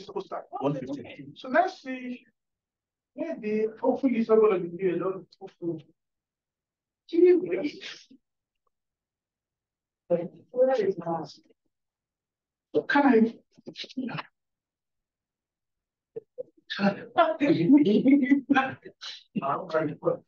is supposed to start. One fifteen. So let's see. Maybe, hopefully it's not gonna be a lot. Hopefully. Gee whiz. Where is my- So Can I? I'm trying to put-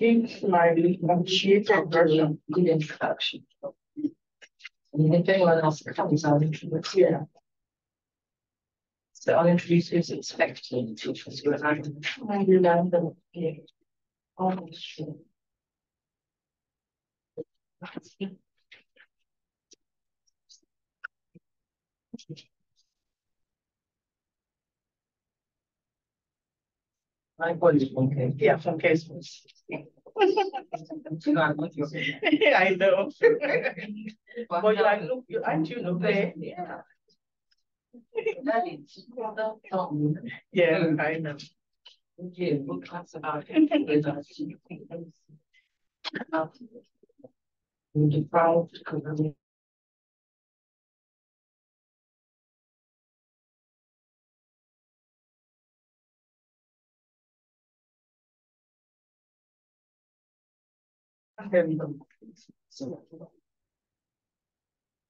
It's my negotiated version. Good introduction. Anyone else comes, I'll introduce you. So I'll introduce who's expecting to choose you and I. I learned them. Yeah. Almost sure. Voice is okay. Yeah, from cases. You. I know. But you like, look, you aren't you okay? Yeah. That is. Um, Yeah, I know. Yeah, we'll talk about it with us.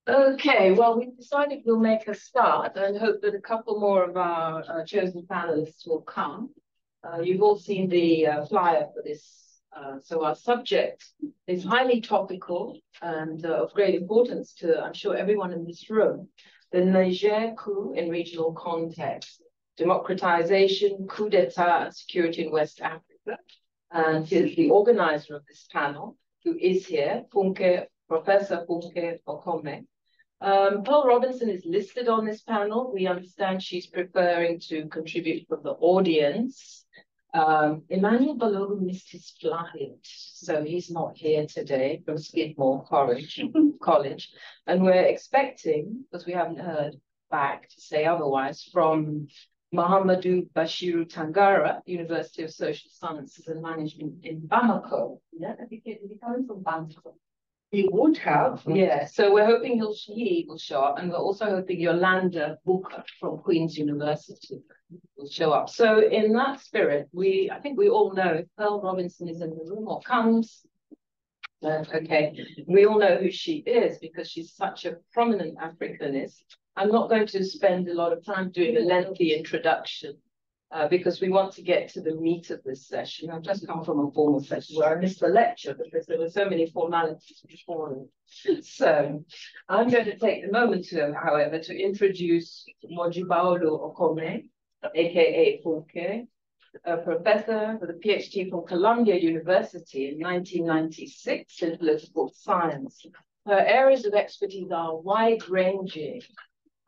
Okay, well, we've decided we'll make a start and hope that a couple more of our uh, chosen panelists will come. Uh, you've all seen the uh, flyer for this. Uh, so our subject is highly topical and uh, of great importance to, I'm sure, everyone in this room. The Niger coup in regional context, democratization, coup d'etat, and security in West Africa. And here's the organizer of this panel, who is here, Funke, Professor Funke Okome. Um, Pearl Robinson is listed on this panel. We understand she's preferring to contribute from the audience. Um, Emmanuel Balogun missed his flight, so he's not here today from Skidmore College, College. And we're expecting, because we haven't heard back to say otherwise, from Mohamedou Bashiru Tangara, University of Social Sciences and Management in Bamako. Yeah, I think he coming from Bamako. He would have. Yeah, so we're hoping he'll he will show up, and we're also hoping Yolanda Booker from Queen's University will show up. So in that spirit, we I think we all know if Pearl Robinson is in the room or comes. Uh, okay, we all know who she is because she's such a prominent Africanist. I'm not going to spend a lot of time doing a lengthy introduction uh, because we want to get to the meat of this session. I've just come from a formal session where I missed the lecture because there were so many formalities before. So I'm going to take the moment, to, however, to introduce Mojubaolu Okome, aka Funke, a professor with a PhD from Columbia University in 1996 in political science. Her areas of expertise are wide-ranging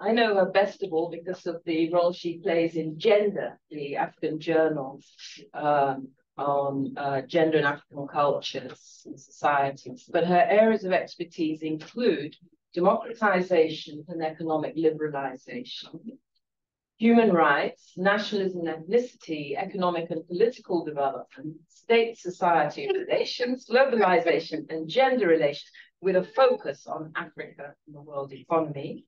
I know her best of all because of the role she plays in Gender, the African journal um, on uh, gender and African cultures and societies. But her areas of expertise include democratization and economic liberalization, human rights, nationalism and ethnicity, economic and political development, state-society relations, globalization and gender relations, with a focus on Africa and the world economy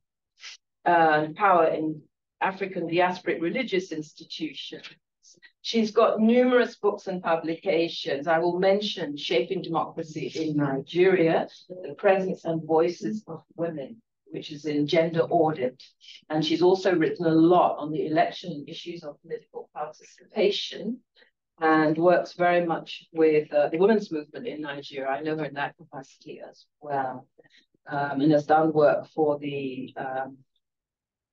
uh, power in African diasporic religious institutions. She's got numerous books and publications. I will mention Shaping Democracy in Nigeria, The Presence and Voices of Women, which is in gender audit. And she's also written a lot on the election issues of political participation and works very much with uh, the women's movement in Nigeria. I know her in that capacity as well. Um, and has done work for the um,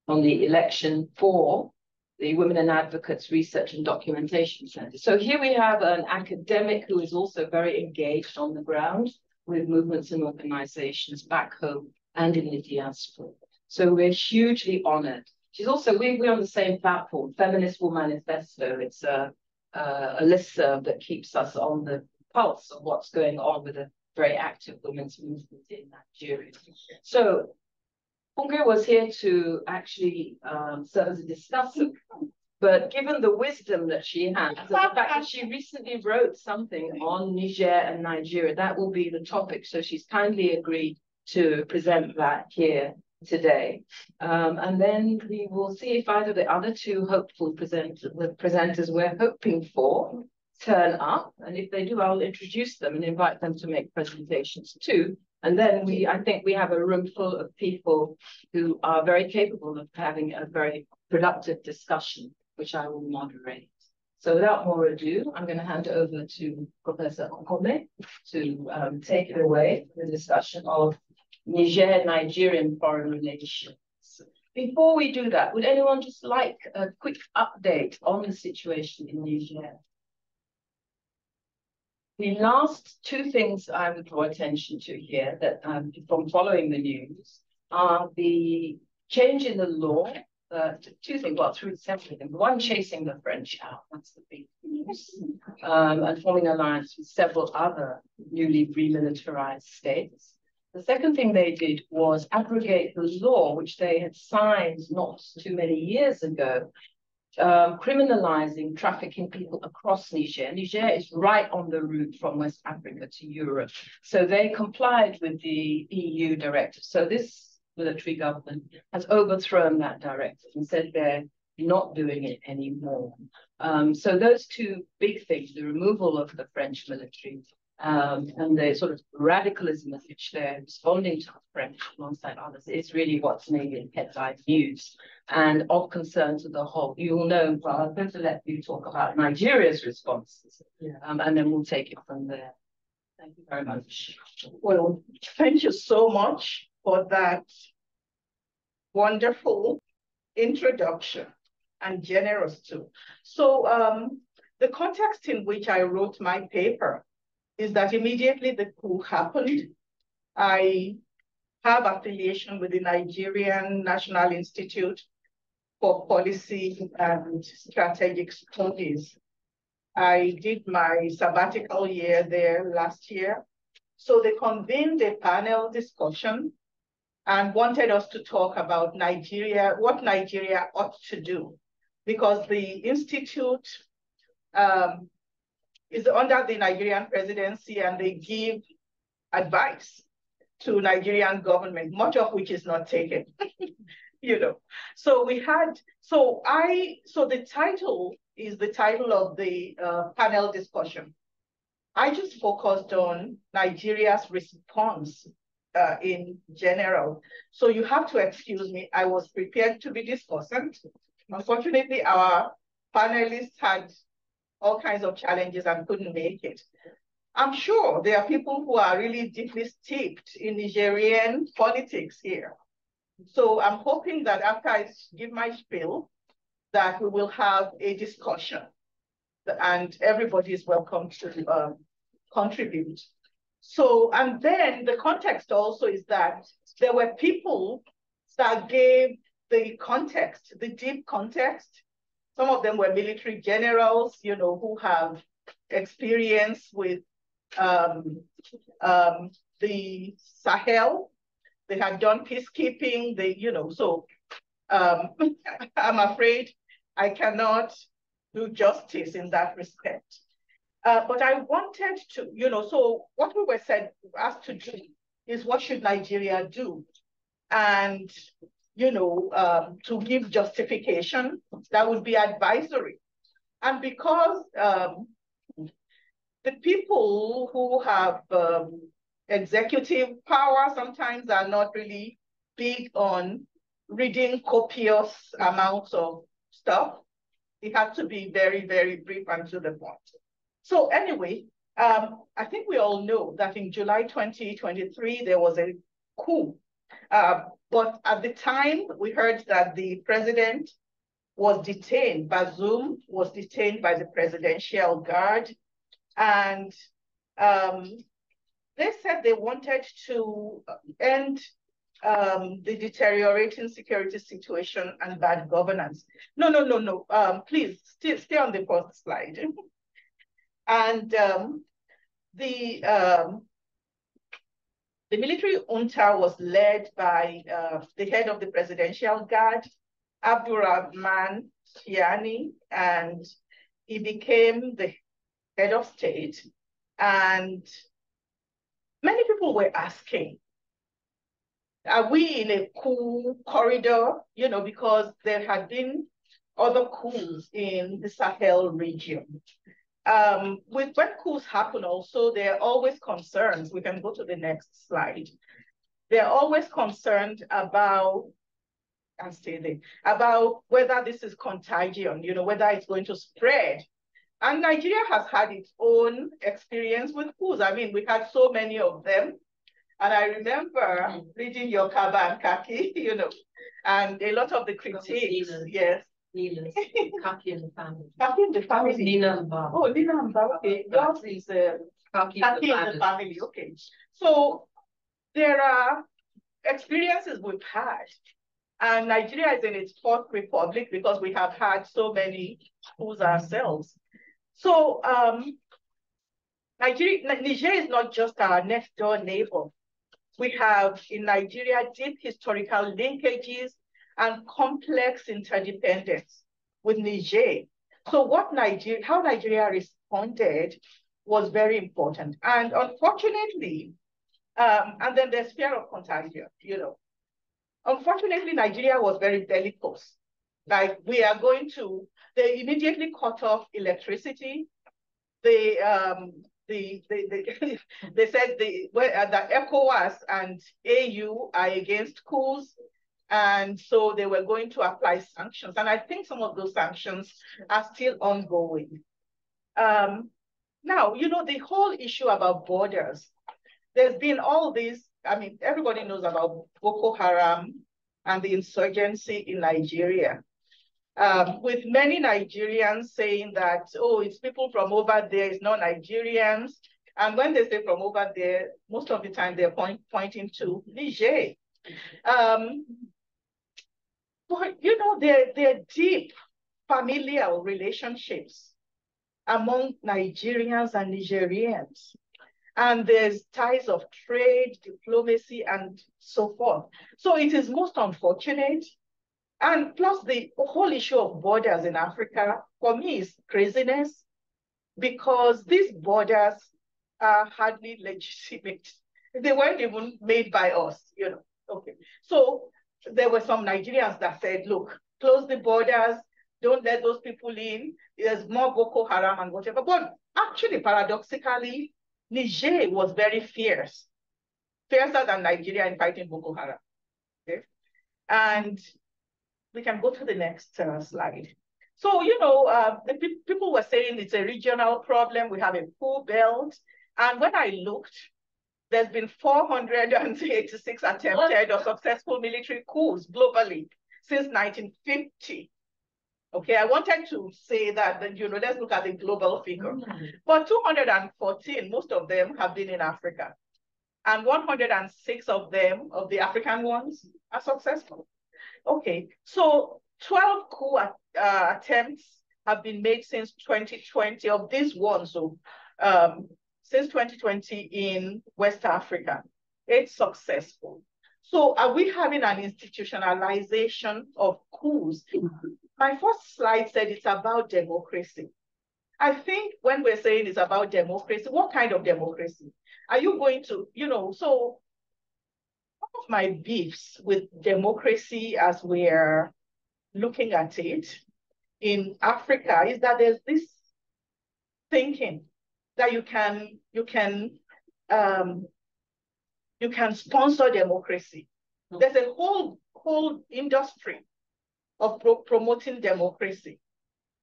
on the election for the Women and Advocates Research and Documentation Center. So here we have an academic who is also very engaged on the ground with movements and organizations back home and in the diaspora. So we're hugely honored. She's also, we, we're on the same platform, Feminist Woman Manifesto. It's a, a, a listserv that keeps us on the pulse of what's going on with a very active women's movement in Nigeria. So Funke was here to actually um, serve as a discussant, but given the wisdom that she has, and the fact that she recently wrote something on Niger and Nigeria, that will be the topic. So she's kindly agreed to present that here today. Um, and then we will see if either the other two hopeful present, the presenters we're hoping for turn up. And if they do, I'll introduce them and invite them to make presentations too. And then we, I think we have a room full of people who are very capable of having a very productive discussion, which I will moderate. So without more ado, I'm going to hand over to Professor Okome to um, take it away, for the discussion of Niger-Nigerian foreign relations. Before we do that, would anyone just like a quick update on the situation in Niger? The last two things I would draw attention to here that um, from following the news are the change in the law uh, two things, well, through several things. One, chasing the French out, that's the big news, um, and forming an alliance with several other newly remilitarized states. The second thing they did was abrogate the law, which they had signed not too many years ago, um, criminalizing trafficking people across Niger. Niger is right on the route from West Africa to Europe. So they complied with the EU directive. So this military government has overthrown that directive and said they're not doing it anymore. Um, so those two big things, the removal of the French military um, and the sort of radicalism with which they're responding to the French alongside others is really what's making headline news and of concern to the whole. You will know, well, I'm going to let you talk about Nigeria's responses yeah. um, and then we'll take it from there. Thank you very much. Well, thank you so much for that wonderful introduction and generous too. So um, the context in which I wrote my paper is that immediately the coup happened, I have affiliation with the Nigerian National Institute for Policy and Strategic Studies. I did my sabbatical year there last year. So they convened a panel discussion and wanted us to talk about Nigeria, what Nigeria ought to do, because the institute um, is under the Nigerian presidency and they give advice to Nigerian government, much of which is not taken, you know. So we had, so I, so the title is the title of the uh, panel discussion. I just focused on Nigeria's response uh, in general. So you have to excuse me. I was prepared to be discussant. Unfortunately, our panelists had all kinds of challenges and couldn't make it. I'm sure there are people who are really deeply steeped in Nigerian politics here. So I'm hoping that after I give my spiel, that we will have a discussion and everybody is welcome to um, contribute. So, and then the context also is that there were people that gave the context, the deep context. Some of them were military generals, you know, who have experience with um, um, the Sahel. They had done peacekeeping, they, you know, so um, I'm afraid I cannot do justice in that respect. Uh, but I wanted to, you know, so what we were said asked to do is what should Nigeria do? And, you know, um, to give justification, that would be advisory. And because um, the people who have um, executive power sometimes are not really big on reading copious amounts of stuff, it had to be very, very brief and to the point. So anyway, um, I think we all know that in July 2023, there was a coup. Uh, but at the time, we heard that the president was detained, Bazoum was detained by the Presidential Guard. And um, they said they wanted to end um, the deteriorating security situation and bad governance. No, no, no, no. Um, please stay, stay on the first slide. And um, the um, the military junta was led by uh, the head of the Presidential Guard, Abdourahamane Tchiani, and he became the head of state. And many people were asking, are we in a coup corridor? You know, because there had been other coups in the Sahel region um, with when coups happen also, there are always concerns. We can go to the next slide. They're always concerned about, and stay there, about whether this is contagion, you know, whether it's going to spread. And Nigeria has had its own experience with coups. I mean, we had so many of them. And I remember mm. reading your Kaba and Kaki, you know, and a lot of the critiques, yes. Leela's, Kaki and the family. Kaki and the family. Nina and Bob. Oh, Nina and Bob, okay. Yours is uh, Kaki, Kaki and the family, okay. So there are experiences we've had and Nigeria is in its fourth republic because we have had so many schools ourselves. So um, Nigeria, Niger is not just our next door neighbor. We have in Nigeria deep historical linkages and complex interdependence with Niger. So what Nigeria, how Nigeria responded was very important. And unfortunately, um, and then there's fear of contagion, you know. Unfortunately, Nigeria was very bellicose. Like we are going to, they immediately cut off electricity. They, um, the, the, the they said the, well, uh, the ECOWAS and AU are against coups. And so they were going to apply sanctions. And I think some of those sanctions are still ongoing. Um, now, you know, the whole issue about borders, there's been all these I mean, everybody knows about Boko Haram and the insurgency in Nigeria. Um, with many Nigerians saying that, oh, it's people from over there, it's not Nigerians. And when they say from over there, most of the time they're point, pointing to Niger. Um, but, you know, there, there are deep familial relationships among Nigerians and Nigerians and there's ties of trade, diplomacy, and so forth. So it is most unfortunate. And plus the whole issue of borders in Africa, for me, is craziness because these borders are hardly legitimate. They weren't even made by us, you know. Okay. So there were some Nigerians that said, look, close the borders, don't let those people in. There's more Boko Haram and whatever. But actually, paradoxically, Niger was very fierce, fiercer than Nigeria in fighting Boko Haram. Okay? And we can go to the next uh, slide. So, you know, uh, people were saying it's a regional problem. We have a poor belt. And when I looked, there's been 486 attempted or successful military coups globally since 1950. Okay, I wanted to say that, that, you know, let's look at the global figure. Mm. But 214, most of them have been in Africa. And 106 of them, of the African ones, are successful. Okay, so 12 coup uh, attempts have been made since 2020 of these ones, so um, since 2020 in West Africa. It's successful. So are we having an institutionalization of coups my first slide said it's about democracy. I think when we're saying it's about democracy, what kind of democracy? Are you going to, you know, so one of my beefs with democracy as we're looking at it in Africa is that there's this thinking that you can, you can, um, you can sponsor democracy. There's a whole, whole industry of pro promoting democracy.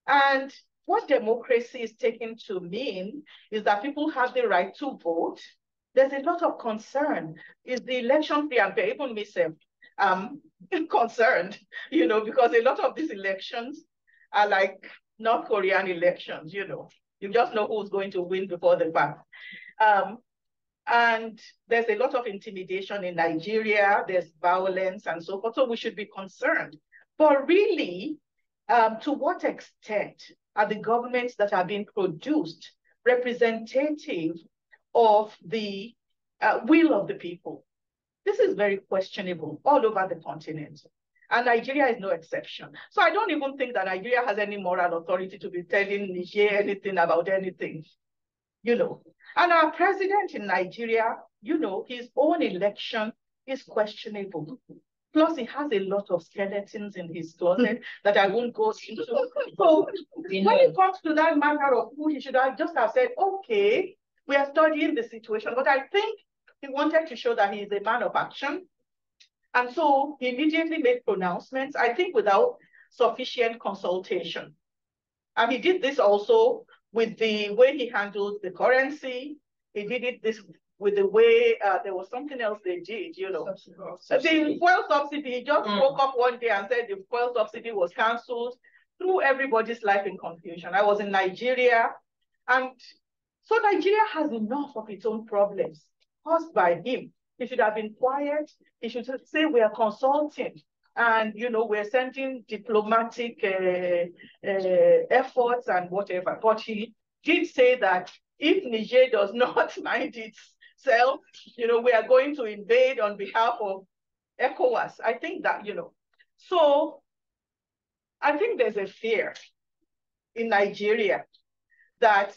And what democracy is taken to mean is that people have the right to vote. There's a lot of concern. Is the election free and fair? Even myself, um, concerned, you know, because a lot of these elections are like North Korean elections, you know. You just know who's going to win before the fact. Um, and there's a lot of intimidation in Nigeria, there's violence and so forth. So we should be concerned but really, um, to what extent are the governments that are being produced representative of the uh, will of the people? This is very questionable all over the continent. And Nigeria is no exception. So I don't even think that Nigeria has any moral authority to be telling Niger anything about anything, you know. And our president in Nigeria, you know, his own election is questionable. Plus, he has a lot of skeletons in his closet that I won't go into. So when it comes to that matter of who he should have just have said, okay, we are studying the situation. But I think he wanted to show that he is a man of action. And so he immediately made pronouncements, I think without sufficient consultation. And he did this also with the way he handled the currency. He did it this with the way uh, there was something else they did, you know. Subsidy. The fuel subsidy, he just mm. woke up one day and said the fuel subsidy was cancelled, threw everybody's life in confusion. I was in Nigeria, and so Nigeria has enough of its own problems caused by him. He should have been quiet. He should say we are consulting and you know we're sending diplomatic uh, uh, efforts and whatever. But he did say that if Niger does not mind itself, you know, we are going to invade on behalf of ECOWAS. I think that, you know, so I think there's a fear in Nigeria that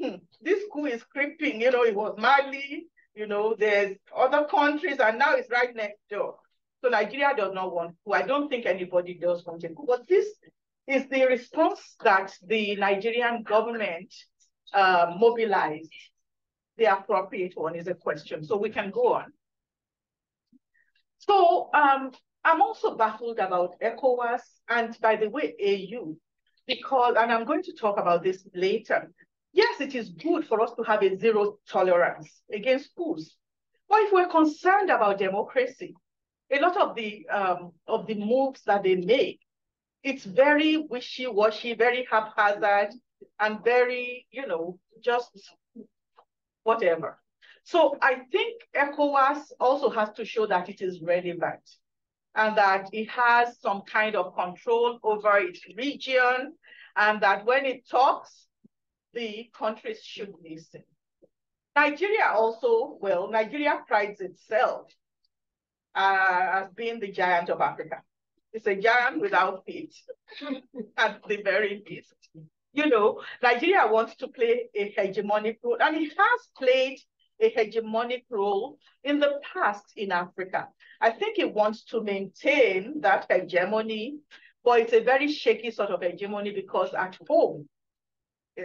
hmm, this coup is creeping, you know, it was Mali, you know, there's other countries, and now it's right next door. So Nigeria does not want coup. I don't think anybody does want a coup. But this is the response that the Nigerian government uh, mobilized. The appropriate one is a question. So we can go on. So um, I'm also baffled about ECOWAS and by the way, AU, because, and I'm going to talk about this later. Yes, it is good for us to have a zero tolerance against coups. But if we're concerned about democracy, a lot of the um, of the moves that they make, it's very wishy-washy, very haphazard, and very, you know, just whatever. So I think ECOWAS also has to show that it is relevant and that it has some kind of control over its region and that when it talks, the countries should listen. Nigeria also, well, Nigeria prides itself uh, as being the giant of Africa. It's a giant without feet at the very least. You know, Nigeria wants to play a hegemonic role, and it has played a hegemonic role in the past in Africa. I think it wants to maintain that hegemony, but it's a very shaky sort of hegemony because at home,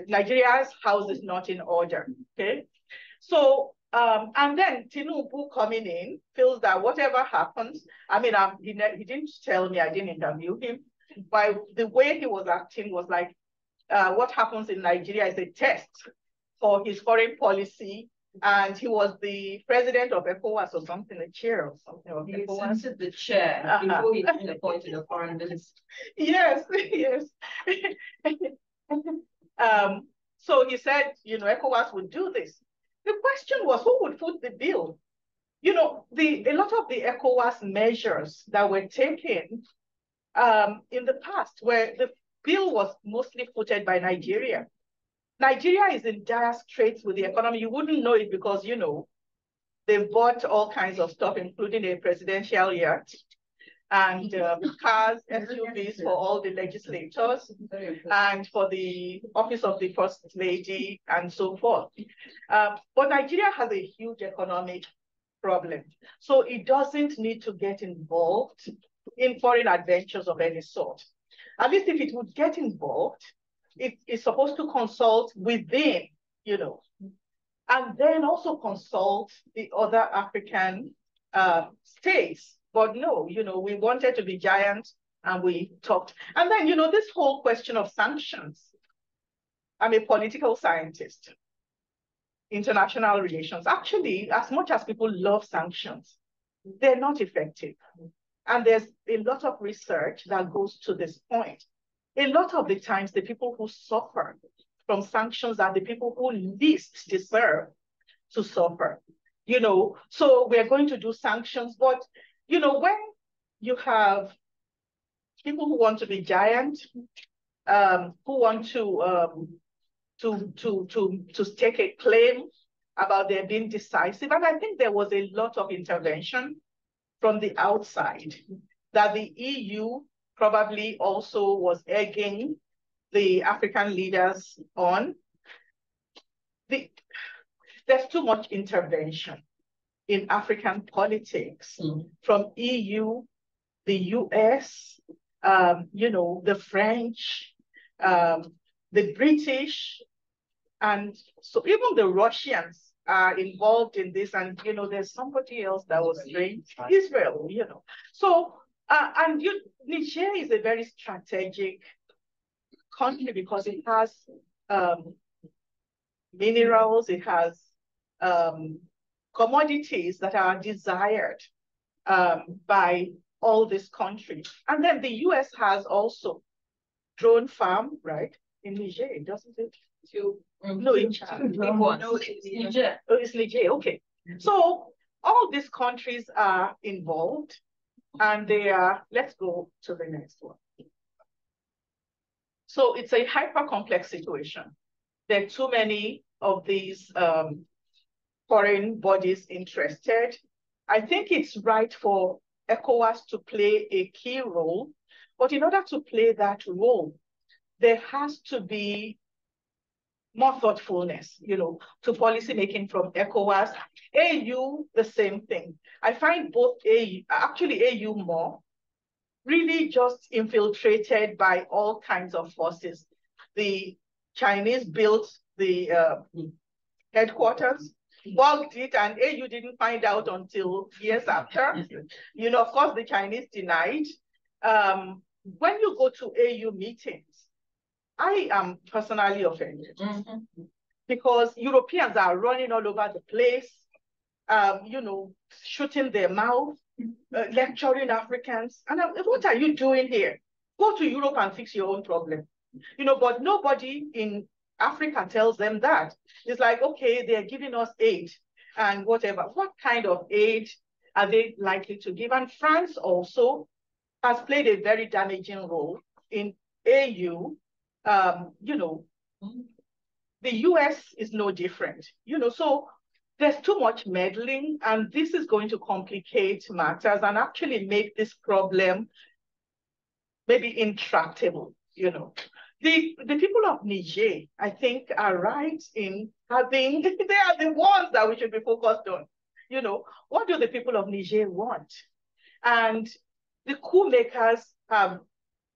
Nigeria's house is not in order, okay? So um, and then Tinubu coming in feels that whatever happens, I mean, um, he, he didn't tell me, I didn't interview him, but the way he was acting was like, uh, what happens in Nigeria is a test for his foreign policy. And he was the president of ECOWAS or something, the chair or something. Of he the chair uh -huh. before he been appointed a foreign minister. Yes, yes. um, so he said, you know, ECOWAS would do this. The question was who would foot the bill? You know, the a lot of the ECOWAS measures that were taken um, in the past, where the bill was mostly footed by Nigeria. Nigeria is in dire straits with the economy. You wouldn't know it because, you know, they've bought all kinds of stuff, including a presidential yacht and um, cars, SUVs for all the legislators and for the office of the first lady and so forth. Um, but Nigeria has a huge economic problem. So it doesn't need to get involved in foreign adventures of any sort. At least if it would get involved, it is supposed to consult within, you know, and then also consult the other African uh, states but no, you know, we wanted to be giant and we talked. And then, you know, this whole question of sanctions. I'm a political scientist, international relations. Actually, as much as people love sanctions, they're not effective. And there's a lot of research that goes to this point. A lot of the times, the people who suffer from sanctions are the people who least deserve to suffer. You know, so we're going to do sanctions, but you know, when you have people who want to be giant, um, who want to um, to to to to take a claim about their being decisive, and I think there was a lot of intervention from the outside that the EU probably also was egging the African leaders on. The, there's too much intervention in African politics mm. from EU, the US, um, you know, the French, um, the British, and so even the Russians are involved in this. And, you know, there's somebody else that was saying Israel, you know. So, uh, and you, Niger is a very strategic country because it has um, minerals, it has um, commodities that are desired um, by all these countries. And then the US has also drone farm, right? In Niger, doesn't it? To, No, in Chad. No, it's Niger. Oh, it's Niger, okay. So all these countries are involved and they are, let's go to the next one. So it's a hyper complex situation. There are too many of these um, foreign bodies interested. I think it's right for ECOWAS to play a key role, but in order to play that role, there has to be more thoughtfulness, you know, to policy making from ECOWAS. AU, the same thing. I find both AU, actually AU more, really just infiltrated by all kinds of forces. The Chinese built the uh, headquarters, bugged it, and AU didn't find out until years after. You know, of course, the Chinese denied. Um, when you go to AU meetings, I am personally offended Mm -hmm. because Europeans are running all over the place, um, you know, shooting their mouth, uh, lecturing Africans. And what are you doing here? Go to Europe and fix your own problem. You know, but nobody in Africa tells them that. It's like, okay, they're giving us aid and whatever. What kind of aid are they likely to give? And France also has played a very damaging role in AU. Um, you know, the US is no different. You know, so there's too much meddling, and this is going to complicate matters and actually make this problem maybe intractable, you know. The, the people of Niger, I think, are right in having, they are the ones that we should be focused on. You know, what do the people of Niger want? And the coup makers have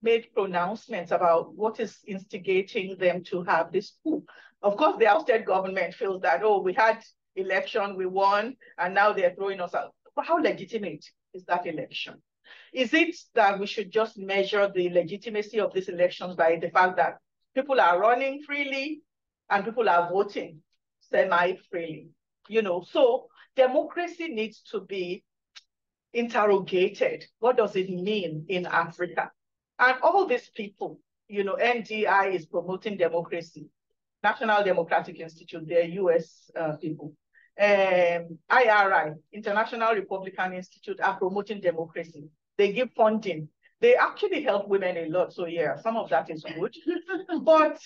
made pronouncements about what is instigating them to have this coup. Of course, the ousted government feels that, oh, we had election, we won, and now they're throwing us out. But how legitimate is that election? Is it that we should just measure the legitimacy of these elections by the fact that people are running freely and people are voting semi-freely? You know, so democracy needs to be interrogated. What does it mean in Africa? And all these people, you know, NDI is promoting democracy. National Democratic Institute, they're US uh, people. Um, IRI, International Republican Institute, are promoting democracy. They give funding. They actually help women a lot. So yeah, some of that is good. but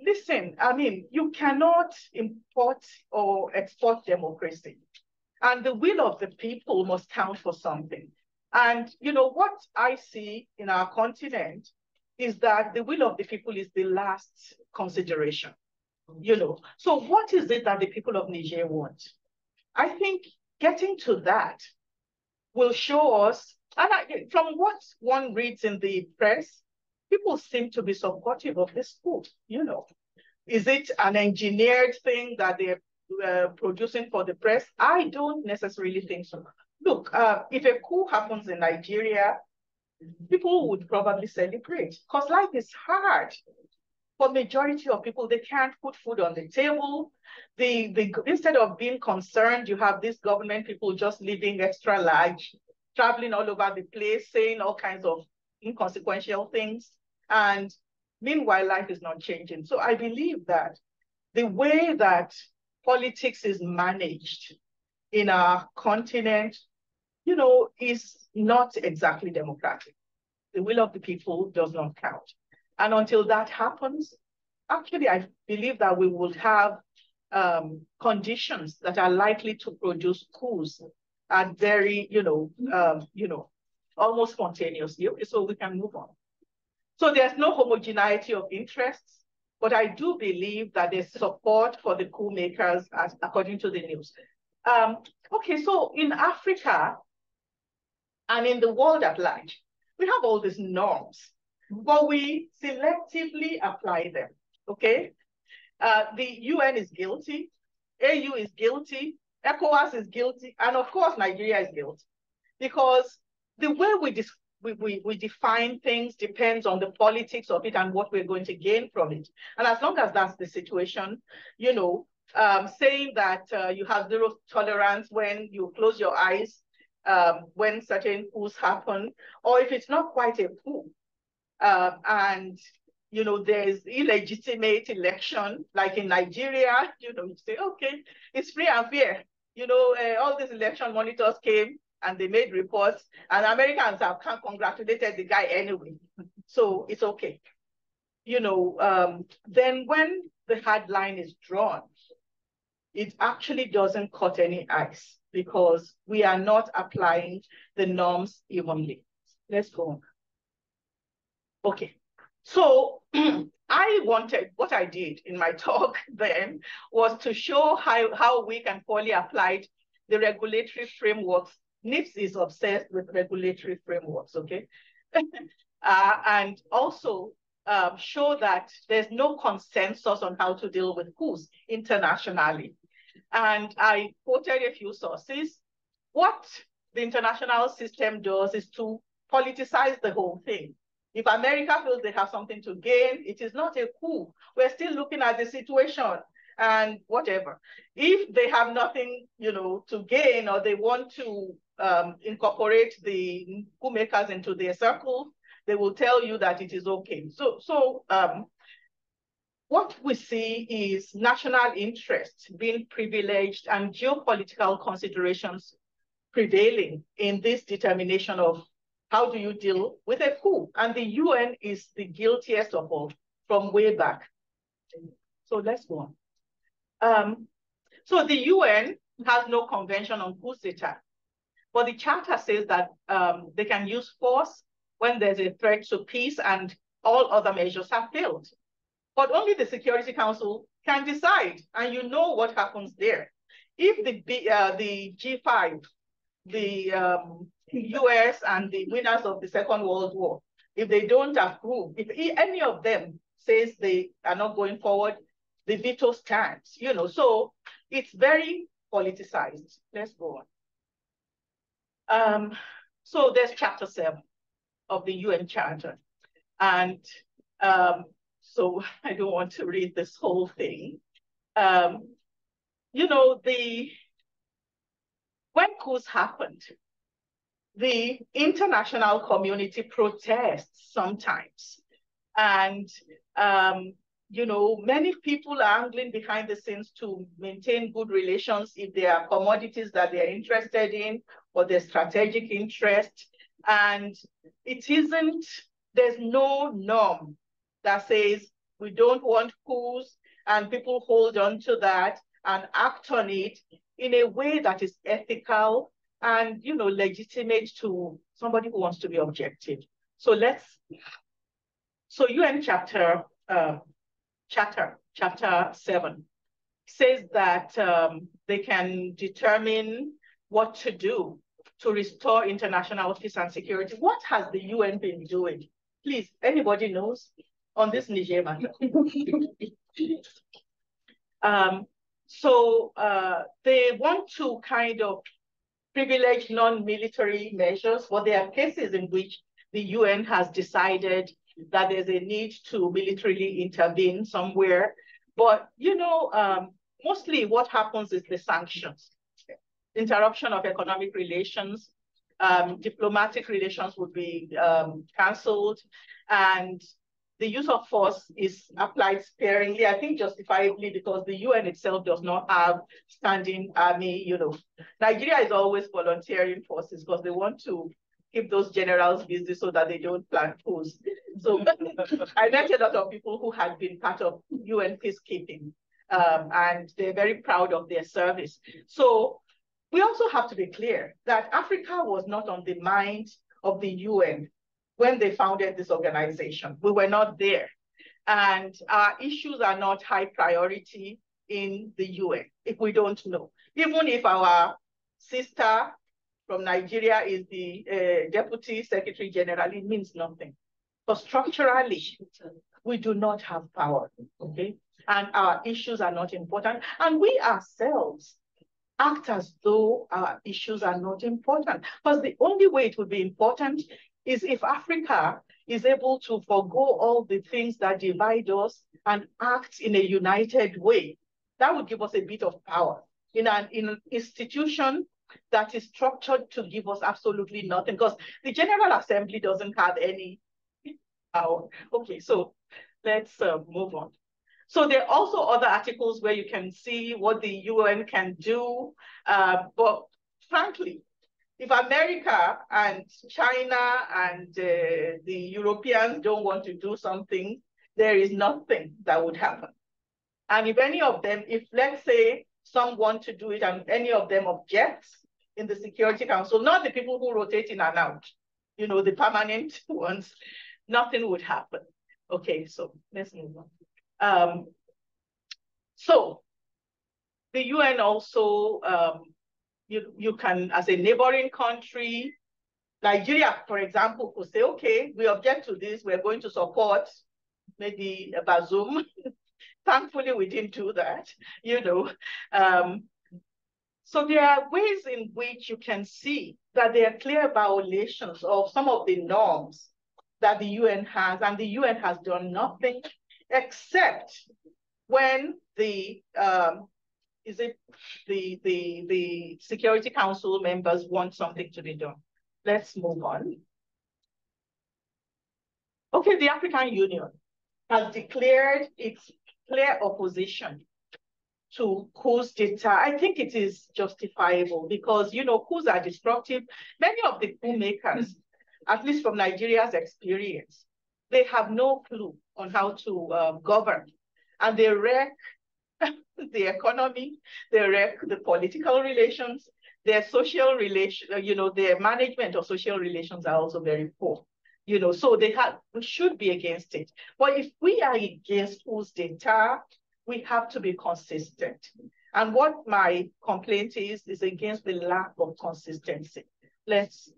listen, I mean, you cannot import or export democracy. And the will of the people must count for something. And you know what I see in our continent is that the will of the people is the last consideration. You know, so what is it that the people of Niger want? I think getting to that will show us and I, from what one reads in the press, people seem to be supportive of this coup, you know. Is it an engineered thing that they're uh, producing for the press? I don't necessarily think so. Look, uh, if a coup happens in Nigeria, people would probably celebrate because life is hard. For majority of people, they can't put food on the table. The, the, instead of being concerned, you have these government people just living extra large traveling all over the place, saying all kinds of inconsequential things. And meanwhile, life is not changing. So I believe that the way that politics is managed in our continent, you know, is not exactly democratic. The will of the people does not count. And until that happens, actually, I believe that we will have um, conditions that are likely to produce coups and very, you know, um, you know, almost spontaneously. So we can move on. So there's no homogeneity of interests, but I do believe that there's support for the coup makers as according to the news. Um, okay, so in Africa and in the world at large, we have all these norms, but we selectively apply them, okay? Uh, the UN is guilty, AU is guilty, ECOWAS is guilty, and of course, Nigeria is guilty. Because the way we, we, we, we define things depends on the politics of it and what we're going to gain from it. And as long as that's the situation, you know, um, saying that uh, you have zero tolerance when you close your eyes um, when certain coups happen, or if it's not quite a coup, uh, and you know, there's illegitimate election, like in Nigeria, you know, you say, okay, it's free and fair. You know, uh, all these election monitors came and they made reports, and Americans have congratulated the guy anyway. So it's okay. You know, um, then when the hard line is drawn, it actually doesn't cut any ice because we are not applying the norms evenly. Let's go on. Okay, so I wanted, what I did in my talk then was to show how, how we can fully apply the regulatory frameworks. NIPSS is obsessed with regulatory frameworks, okay? uh, and also um, show that there's no consensus on how to deal with coups internationally. And I quoted a few sources. What the international system does is to politicize the whole thing. If America feels they have something to gain, it is not a coup. We're still looking at the situation and whatever. If they have nothing, you know, to gain or they want to um, incorporate the coup makers into their circle, they will tell you that it is okay. So, so um, what we see is national interest being privileged and geopolitical considerations prevailing in this determination of how do you deal with a coup? And the UN is the guiltiest of all from way back. So let's go on. Um, so the UN has no convention on coup d'etat, but the charter says that um, they can use force when there's a threat to peace and all other measures have failed. But only the Security Council can decide, and you know what happens there. If the, uh, the G5, the um, US and the winners of the Second World War, if they don't approve, if any of them says they are not going forward, the veto stands, you know, so it's very politicized. Let's go on. Um, so there's chapter seven of the UN Charter. And um, so I don't want to read this whole thing. Um, you know, the when coups happened, the international community protests sometimes. And, um, you know, many people are angling behind the scenes to maintain good relations if there are commodities that they're interested in or their strategic interest. And it isn't, there's no norm that says we don't want coups and people hold on to that and act on it in a way that is ethical and you know legitimate to somebody who wants to be objective. So let's. So UN chapter uh, chapter chapter seven says that um, they can determine what to do to restore international peace and security. What has the UN been doing? Please, anybody knows on this Niger matter? um, so uh, they want to kind of privilege non-military measures, but there are cases in which the UN has decided that there's a need to militarily intervene somewhere. But, you know, um, mostly what happens is the sanctions, interruption of economic relations, um, diplomatic relations would be um, canceled, and the use of force is applied sparingly, I think justifiably because the UN itself does not have standing army, you know. Nigeria is always volunteering forces because they want to keep those generals busy so that they don't plan coups. So I met a lot of people who had been part of UN peacekeeping um, and they're very proud of their service. So we also have to be clear that Africa was not on the mind of the UN when they founded this organization. We were not there. And our issues are not high priority in the UN if we don't know. Even if our sister from Nigeria is the uh, Deputy Secretary General, it means nothing. But structurally, we do not have power, okay? And our issues are not important. And we ourselves act as though our issues are not important. Because the only way it would be important is if Africa is able to forego all the things that divide us and act in a united way, that would give us a bit of power in an, in an institution that is structured to give us absolutely nothing because the General Assembly doesn't have any power. Okay, so let's uh, move on. So there are also other articles where you can see what the UN can do. Uh, but frankly, if America and China and uh, the Europeans don't want to do something, there is nothing that would happen. And if any of them, if let's say some want to do it and any of them objects in the Security Council, not the people who rotate in and out, you know, the permanent ones, nothing would happen. Okay, so let's move on. Um, so the UN also, um, you, you can, as a neighboring country, Nigeria, for example, could say, okay, we object to this, we're going to support maybe a Bazoum. Thankfully, we didn't do that, you know. Um, so there are ways in which you can see that there are clear violations of some of the norms that the UN has, and the UN has done nothing except when the um, is it the the the Security Council members want something to be done. Let's move on. Okay, the African Union has declared its clear opposition to coups d'etat. I think it is justifiable because, you know, coups are destructive. Many of the coup makers, at least from Nigeria's experience, they have no clue on how to uh, govern. And they wreck the economy, wreck the political relations, their social relation, uh, you know, their management of social relations are also very poor. You know, so they have should be against it. But if we are against coups d'etat, we have to be consistent. And what my complaint is, is against the lack of consistency. Let's.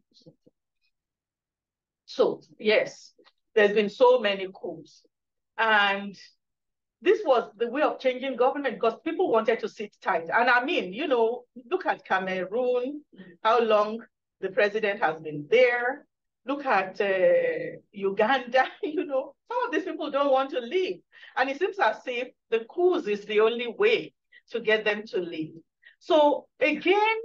So, yes, there's been so many coups. And this was the way of changing government because people wanted to sit tight. And I mean, you know, look at Cameroon, how long the president has been there. Look at uh, Uganda, you know, some of these people don't want to leave. And it seems as if the coups is the only way to get them to leave. So again,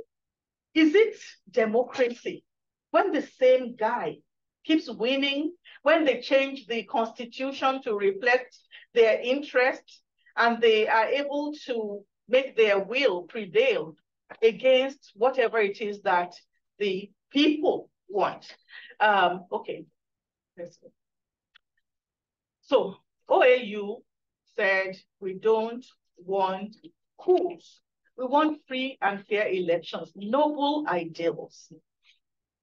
is it democracy when the same guy keeps winning, when they change the constitution to reflect their interests and they are able to make their will prevail against whatever it is that the people want. Um, okay, let's go. So OAU said we don't want coups. We want free and fair elections, noble ideals.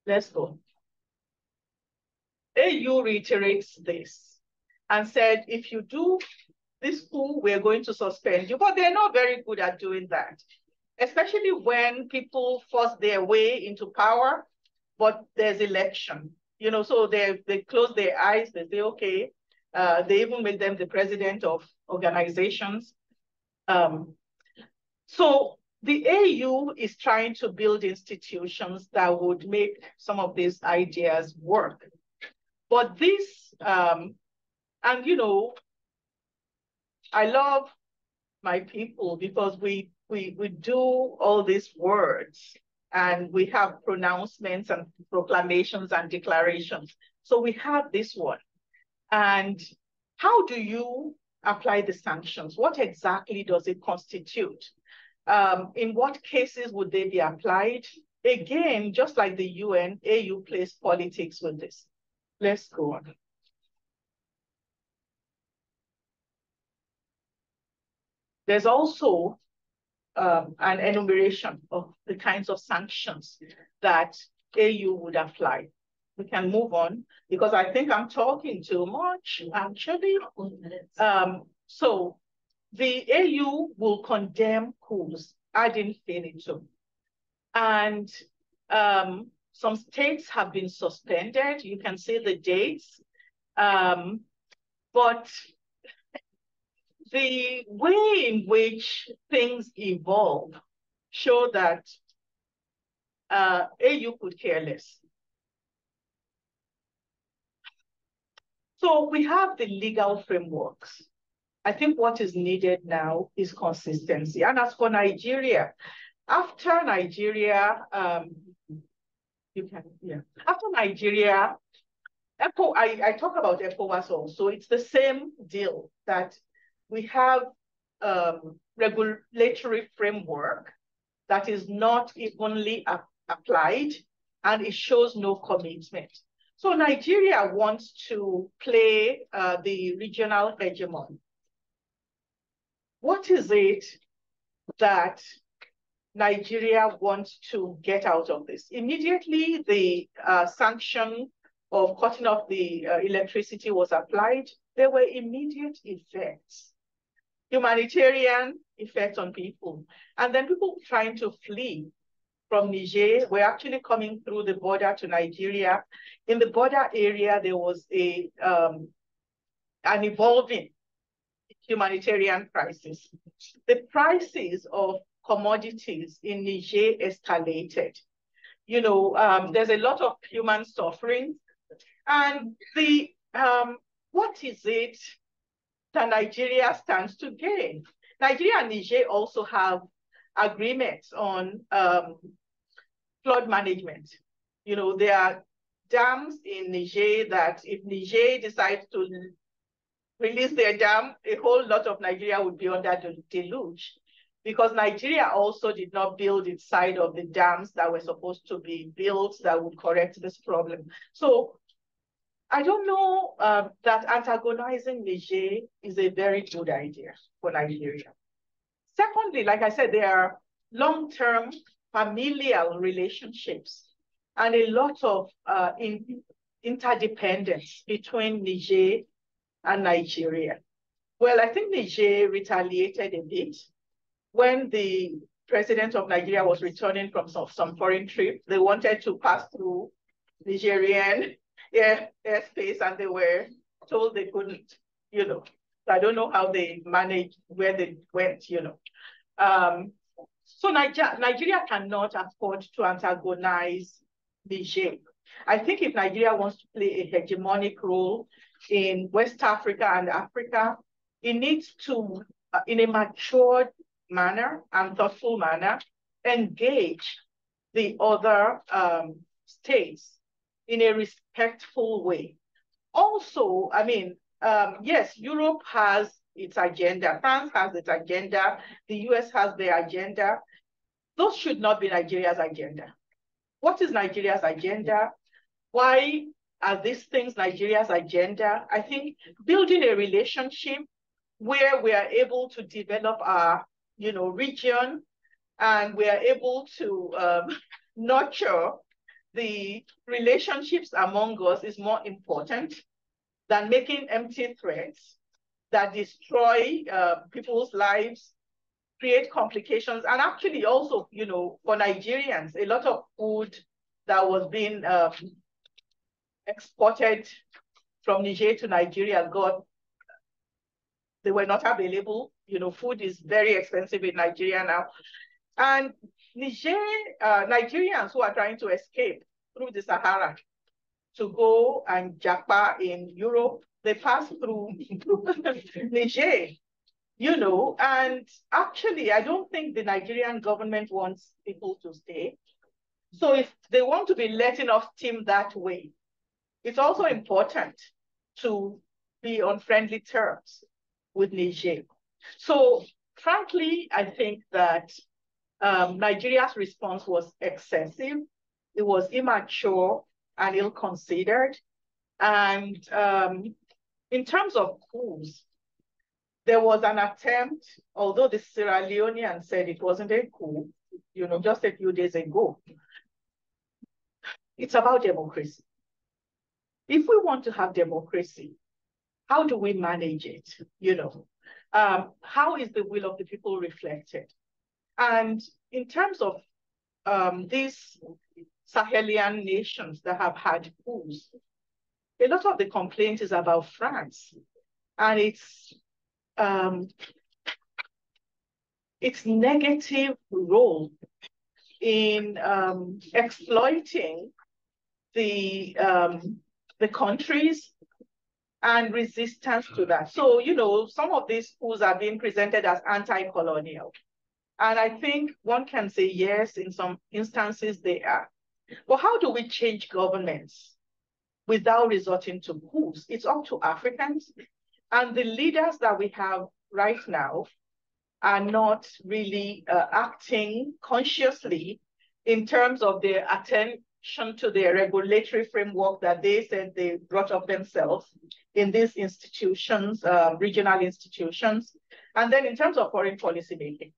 Let's go. AU reiterates this and said, if you do this coup, we're going to suspend you. But they're not very good at doing that, especially when people force their way into power, but there's election. You know, so they they close their eyes, they say, okay, uh, they even make them the president of organizations. Um, so the AU is trying to build institutions that would make some of these ideas work. But this um, and you know, I love my people because we we we do all these words and we have pronouncements and proclamations and declarations. So we have this one. And how do you apply the sanctions? What exactly does it constitute? Um, in what cases would they be applied? Again, just like the UN, AU plays politics with this. Let's go on. There's also um, an enumeration of the kinds of sanctions that AU would apply. We can move on because I think I'm talking too much, actually. Um, so the AU will condemn coups ad infinitum. And um, some states have been suspended. You can see the dates. Um, but the way in which things evolve show that uh, AU could care less. So we have the legal frameworks. I think what is needed now is consistency. And as for Nigeria, after Nigeria, um, you can, yeah, after Nigeria, ECO, I, I talk about ECOWAS also. It's the same deal that we have um, regulatory framework that is not evenly applied and it shows no commitment. So Nigeria wants to play uh, the regional hegemon. What is it that Nigeria wants to get out of this? Immediately, the uh, sanction of cutting off the uh, electricity was applied. There were immediate effects, humanitarian effects on people. And then people trying to flee from Niger were actually coming through the border to Nigeria. In the border area, there was a um, an evolving humanitarian crisis. The prices of commodities in Niger escalated. You know, um, there's a lot of human suffering. And the um, what is it that Nigeria stands to gain? Nigeria and Niger also have agreements on um, flood management. You know, there are dams in Niger that if Niger decides to release their dam, a whole lot of Nigeria would be under the deluge because Nigeria also did not build its side of the dams that were supposed to be built that would correct this problem. So I don't know uh, that antagonizing Niger is a very good idea for Nigeria. Secondly, like I said, there are long-term familial relationships and a lot of uh, in, interdependence between Niger and Nigeria. Well, I think Niger retaliated a bit when the president of Nigeria was returning from some, some foreign trip. They wanted to pass through Nigerian air, airspace and they were told they couldn't, you know. So I don't know how they managed where they went, you know. Um, so Niger Nigeria cannot afford to antagonize Niger. I think if Nigeria wants to play a hegemonic role in West Africa and Africa, it needs to, uh, in a matured manner and thoughtful manner, engage the other um, states in a respectful way. Also, I mean, um, yes, Europe has its agenda. France has its agenda. The US has their agenda. Those should not be Nigeria's agenda. What is Nigeria's agenda? Why are these things Nigeria's agenda? I think building a relationship where we are able to develop our, you know, region and we are able to um, nurture the relationships among us is more important than making empty threats that destroy uh, people's lives, create complications, and actually also, you know, for Nigerians, a lot of food that was being um, exported from Niger to Nigeria got, they were not available. You know, food is very expensive in Nigeria now. And Niger, uh, Nigerians who are trying to escape through the Sahara to go and japa in Europe they pass through Niger, you know, and actually, I don't think the Nigerian government wants people to stay. So if they want to be letting off steam that way, it's also important to be on friendly terms with Niger. So frankly, I think that um, Nigeria's response was excessive. It was immature and ill-considered. And um, in terms of coups, there was an attempt, although the Sierra Leonean said it wasn't a coup, you know, just a few days ago. It's about democracy. If we want to have democracy, how do we manage it? You know, um, how is the will of the people reflected? And in terms of um, these Sahelian nations that have had coups, a lot of the complaint is about France and its um, its negative role in um, exploiting the um, the countries and resistance to that. So, you know, some of these schools are being presented as anti-colonial. And I think one can say yes, in some instances they are. But how do we change governments without resorting to coups? It's up to Africans. And the leaders that we have right now are not really uh, acting consciously in terms of their attention to the regulatory framework that they said they brought up themselves in these institutions, uh, regional institutions. And then in terms of foreign policy making,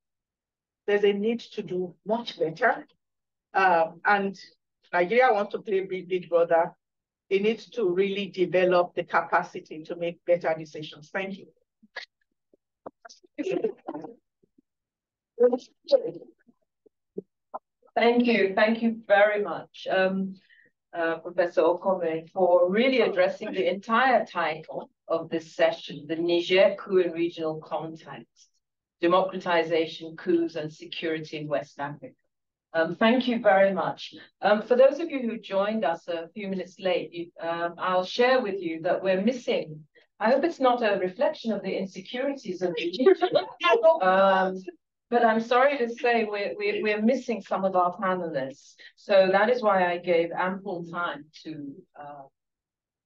there's a need to do much better. Um, and Nigeria wants to play big, big brother. It needs to really develop the capacity to make better decisions. Thank you. Thank you. Thank you very much, um, uh, Professor Okome, for really addressing the entire title of this session, the Niger coup in regional context, democratization, coups and security in West Africa. Um, thank you very much. Um, for those of you who joined us a few minutes late, you, um, I'll share with you that we're missing. I hope it's not a reflection of the insecurities of the um, but I'm sorry to say we're, we're, we're missing some of our panelists. So that is why I gave ample time to uh,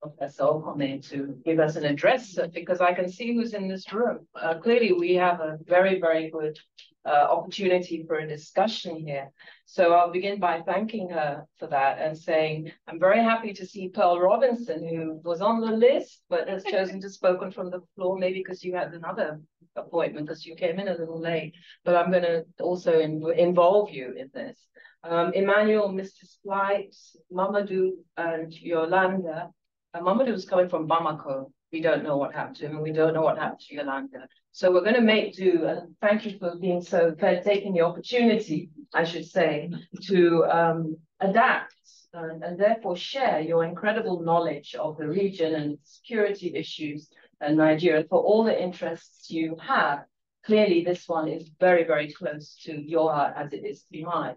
Professor Okome to give us an address because I can see who's in this room. Uh, clearly, we have a very, very good uh, opportunity for a discussion here. So I'll begin by thanking her for that and saying I'm very happy to see Pearl Robinson, who was on the list but has chosen to spoken from the floor, maybe because you had another appointment because you came in a little late. But I'm going to also in, involve you in this. Um, Emmanuel, Mr. Splight, Mamadou, and Yolanda. Mamadou is coming from Bamako. We don't know what happened to him, and we don't know what happened to Yolanda. So we're going to make do, and thank you for being so, for taking the opportunity, I should say, to um, adapt and, and, therefore share your incredible knowledge of the region and security issues in Nigeria for all the interests you have. Clearly, this one is very, very close to your heart as it is to mine.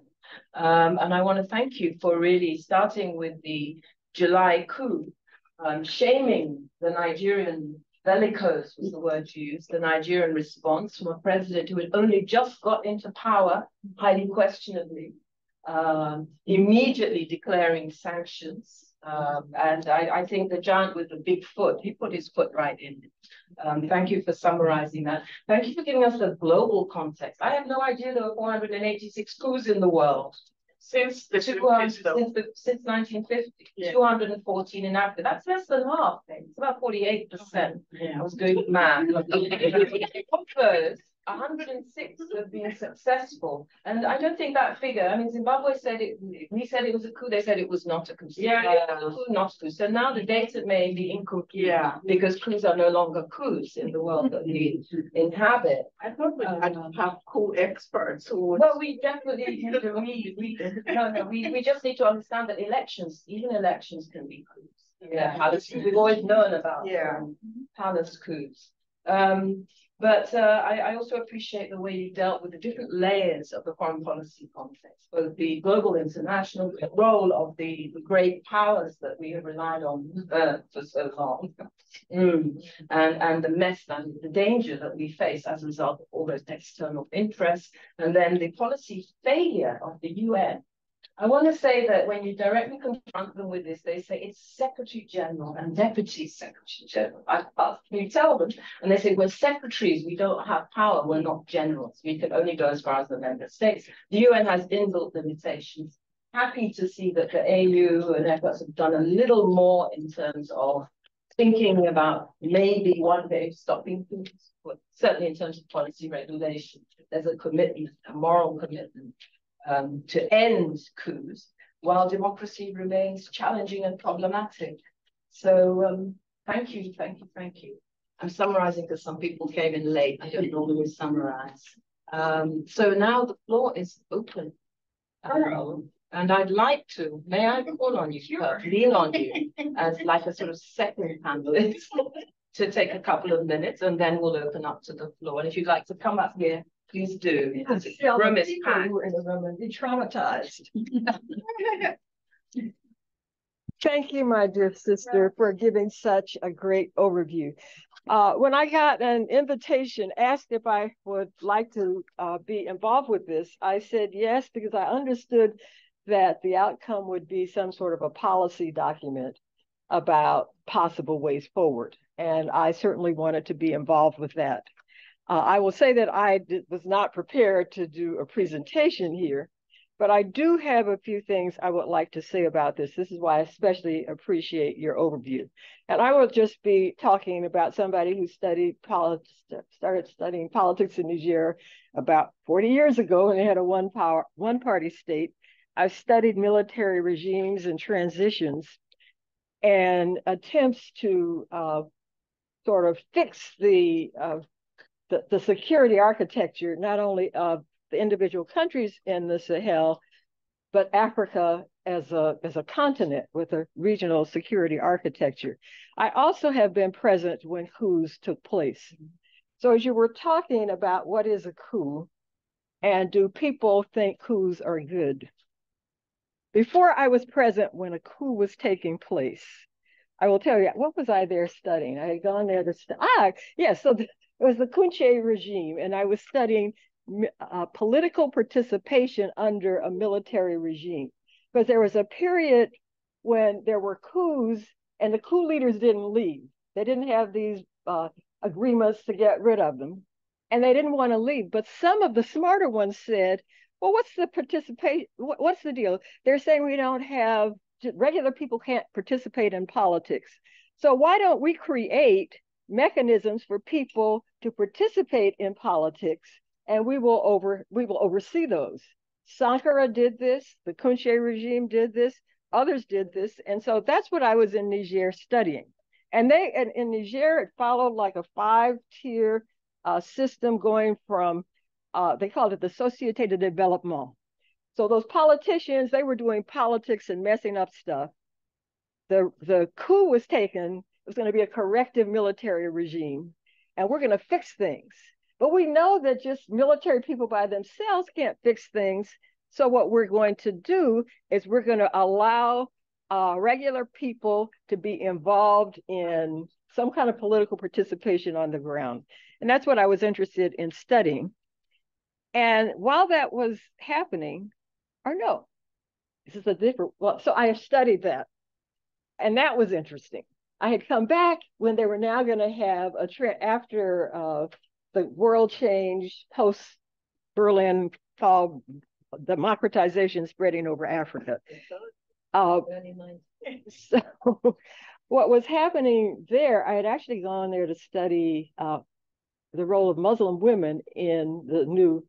Um, and I want to thank you for really starting with the July coup, um, shaming the Nigerian bellicose was the word used, the Nigerian response from a president who had only just got into power, highly questionably, um, immediately declaring sanctions. Um, and I, I, think the giant with the big foot, he put his foot right in. Um, thank you for summarizing that. Thank you for giving us the global context. I have no idea there were 486 coups in the world since the since, the, since 1950, yeah. 214 in Africa. That's less than half. It's about 48 percent. Yeah. I was doing math. of those, 106 have been successful. And I don't think that figure, I mean, Zimbabwe said it, we said it was a coup, they said it was not a coup. Yeah, yeah. Coup, not a coup. So now the data may be incomplete yeah. because coups are no longer coups in the world that we inhabit. I thought we um, had have coup experts who would... Well, we definitely, we, we, no, no, we, we just need to understand that elections, even elections can be coups. Yeah, palace, we've always known about yeah. Um, palace coups. Um, but uh, I, I, also appreciate the way you dealt with the different layers of the foreign policy context, both the global international role of the, the great powers that we have relied on uh, for so long, mm. and, and the mess and the danger that we face as a result of all those external interests, and then the policy failure of the UN I want to say that when you directly confront them with this, they say it's Secretary General and Deputy Secretary General. I ask, can you tell them? And they say, we're secretaries, we don't have power, we're not generals. We can only go as far as the member states. The UN has inbuilt limitations. Happy to see that the AU and efforts have done a little more in terms of thinking about maybe one day stopping things, but certainly in terms of policy regulation, there's a commitment, a moral commitment um, to end coups while democracy remains challenging and problematic. So um, thank you, thank you, thank you. I'm summarizing because some people came in late. I don't normally summarize. Um, so now the floor is open. Um, and I'd like to, may I call on you, sure. lean on you as like a sort of second panelist to take a couple of minutes and then we'll open up to the floor. And if you'd like to come up here Please do. Yes, the room is packed. in the room and be traumatized. Thank you, my dear sister, for giving such a great overview. Uh, when I got an invitation, asked if I would like to uh, be involved with this, I said yes, because I understood that the outcome would be some sort of a policy document about possible ways forward. And I certainly wanted to be involved with that. Uh, I will say that I did, was not prepared to do a presentation here, but I do have a few things I would like to say about this. This is why I especially appreciate your overview. And I will just be talking about somebody who studied politics, started studying politics in Niger about 40 years ago and they had a one power, one party state. I've studied military regimes and transitions and attempts to uh, sort of fix the, uh, the, the security architecture, not only of the individual countries in the Sahel, but Africa as a, as a continent with a regional security architecture. I also have been present when coups took place. So as you were talking about what is a coup, and do people think coups are good? Before I was present when a coup was taking place, I will tell you, what was I there studying? I had gone there to study. Ah, yes, yeah, so it was the Kountché regime, and I was studying uh, political participation under a military regime. Because there was a period when there were coups, and the coup leaders didn't leave. They didn't have these uh, agreements to get rid of them, and they didn't want to leave. But some of the smarter ones said, well, what's the participation? What's the deal? They're saying we don't have regular people can't participate in politics. So why don't we create mechanisms for people to participate in politics and we will over we will oversee those. Sankara did this, the Kountché regime did this, others did this. And so that's what I was in Niger studying. And they and in Niger, it followed like a five-tier uh, system going from uh, they called it the Société de Développement. So those politicians, they were doing politics and messing up stuff. The, the coup was taken, was going to be a corrective military regime, and we're going to fix things. But we know that just military people by themselves can't fix things. So what we're going to do is we're going to allow uh, regular people to be involved in some kind of political participation on the ground. And that's what I was interested in studying. And while that was happening, or no, this is a different, well, so I studied that. And that was interesting. I had come back when they were now going to have a trip after uh, the world change post Berlin fall democratization spreading over Africa. Uh, so what was happening there, I had actually gone there to study uh, the role of Muslim women in the new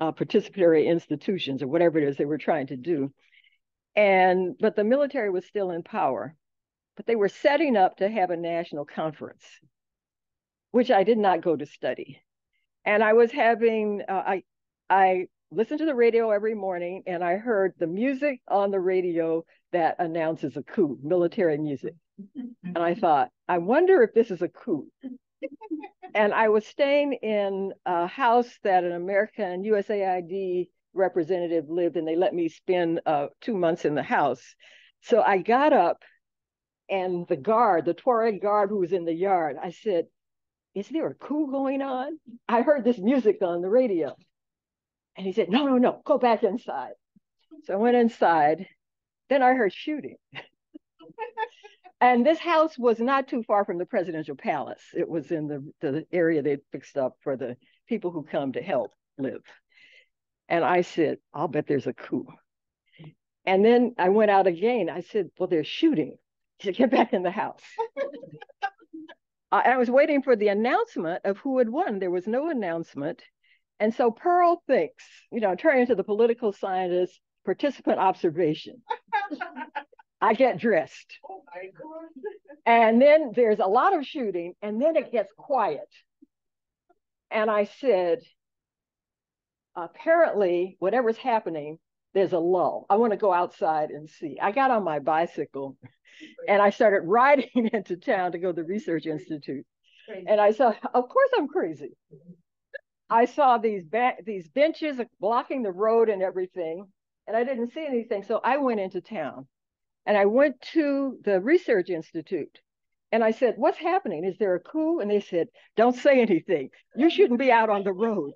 uh, participatory institutions or whatever it is they were trying to do. And but the military was still in power, but they were setting up to have a national conference, which I did not go to study. And I was having uh, I I listened to the radio every morning and I heard the music on the radio that announces a coup, military music. and I thought, I wonder if this is a coup and I was staying in a house that an American USAID representative lived and they let me spend uh, two months in the house. So I got up and the guard, the Tuareg guard who was in the yard, I said, is there a coup going on? I heard this music on the radio. And he said, no, no, no, go back inside. So I went inside. Then I heard shooting. And this house was not too far from the presidential palace. It was in the, the area they fixed up for the people who come to help live. And I said, I'll bet there's a coup. And then I went out again. I said, Well, they're shooting. Said, Get back in the house. I was waiting for the announcement of who had won. There was no announcement. And so Pearl thinks, you know, turning to the political scientist, participant observation. I get dressed. Oh and then there's a lot of shooting, and then it gets quiet. And I said, apparently, whatever's happening, there's a lull. I want to go outside and see. I got on my bicycle and I started riding into town to go to the Research Institute. Crazy. And I saw, of course, I'm crazy. I saw these these benches blocking the road and everything, and I didn't see anything. So I went into town And I went to the research institute and I said, What's happening? Is there a coup? And they said, Don't say anything. You shouldn't be out on the road.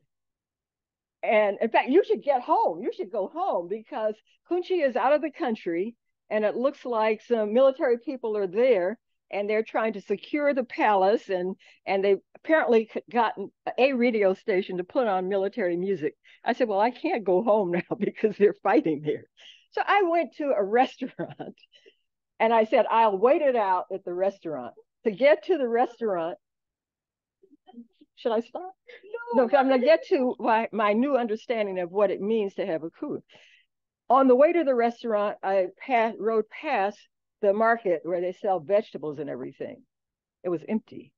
And in fact, you should get home. You should go home because Kountché is out of the country and it looks like some military people are there and they're trying to secure the palace and and they apparently gotten a radio station to put on military music. I said well i can't go home now because they're fighting there. So i went to a restaurant and i said i'll wait it out at the restaurant. To get to the restaurant should i stop? No, no i'm going to get to my, my new understanding of what it means to have a coup on the way to the restaurant i passed, rode past the market where they sell vegetables and everything. It was empty.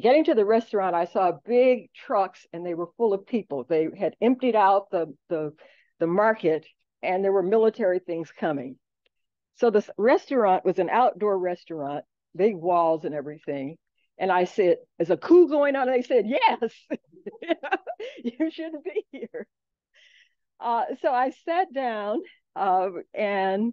Getting to the restaurant, I saw big trucks and they were full of people. They had emptied out the, the, the market and there were military things coming. So this restaurant was an outdoor restaurant, big walls and everything. And I said, Is a coup going on? And they said, Yes, you shouldn't be here. Uh, so I sat down uh, and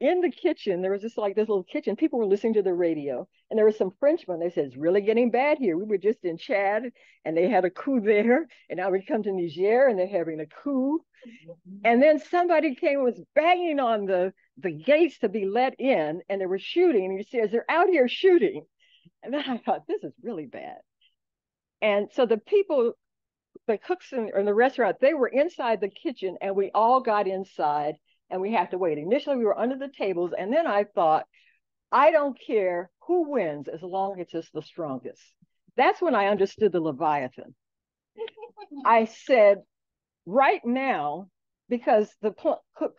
in the kitchen, there was just like this little kitchen. People were listening to the radio, and there were some Frenchmen. They said, It's really getting bad here. We were just in Chad, and they had a coup there. And now we come to Niger, and they're having a coup. And then somebody came and was banging on the, the gates to be let in, and they were shooting. And he says, They're out here shooting. And then I thought, This is really bad. And so the people, the cooks in, in the restaurant, they were inside the kitchen, and we all got inside and we had to wait. Initially, we were under the tables, and then I thought, I don't care who wins as long as it's the strongest. That's when I understood the Leviathan. I said, right now, because the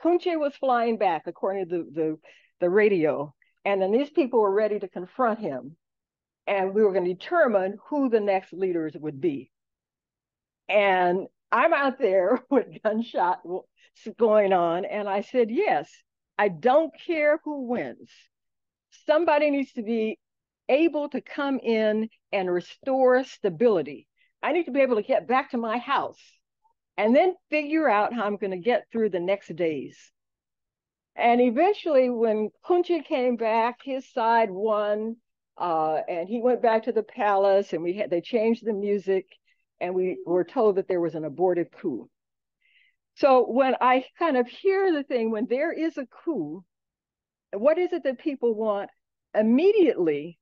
Kountché was flying back, according to the, the, the radio, and then these people were ready to confront him, and we were going to determine who the next leaders would be. And I'm out there with gunshot going on. And I said, yes, I don't care who wins. Somebody needs to be able to come in and restore stability. I need to be able to get back to my house and then figure out how I'm going to get through the next days. And eventually, when Kountché came back, his side won, uh, and he went back to the palace, and we had they changed the music, and we were told that there was an abortive coup. So when I kind of hear the thing, when there is a coup, what is it that people want? Immediately,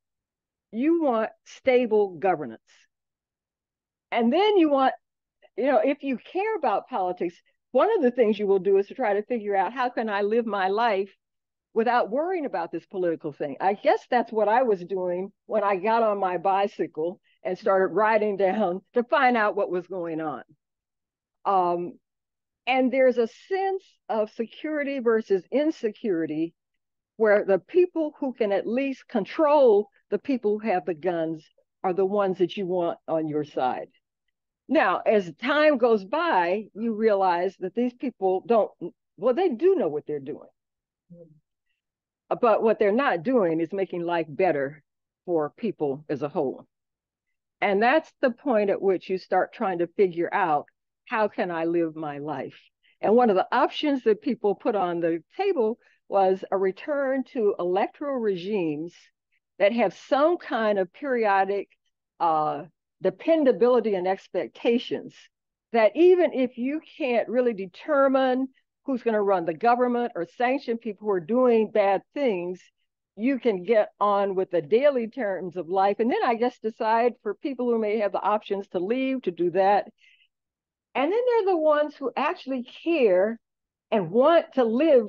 you want stable governance. And then you want, you know, if you care about politics, one of the things you will do is to try to figure out how can I live my life without worrying about this political thing. I guess that's what I was doing when I got on my bicycle and started riding down to find out what was going on. Um, and there's a sense of security versus insecurity where the people who can at least control the people who have the guns are the ones that you want on your side. Now, as time goes by, you realize that these people don't, well, they do know what they're doing. But what they're not doing is making life better for people as a whole. And that's the point at which you start trying to figure out how can I live my life? And one of the options that people put on the table was a return to electoral regimes that have some kind of periodic uh, dependability and expectations that even if you can't really determine who's going to run the government or sanction people who are doing bad things, you can get on with the daily terms of life. And then I guess decide for people who may have the options to leave to do that and then they're the ones who actually care and want to live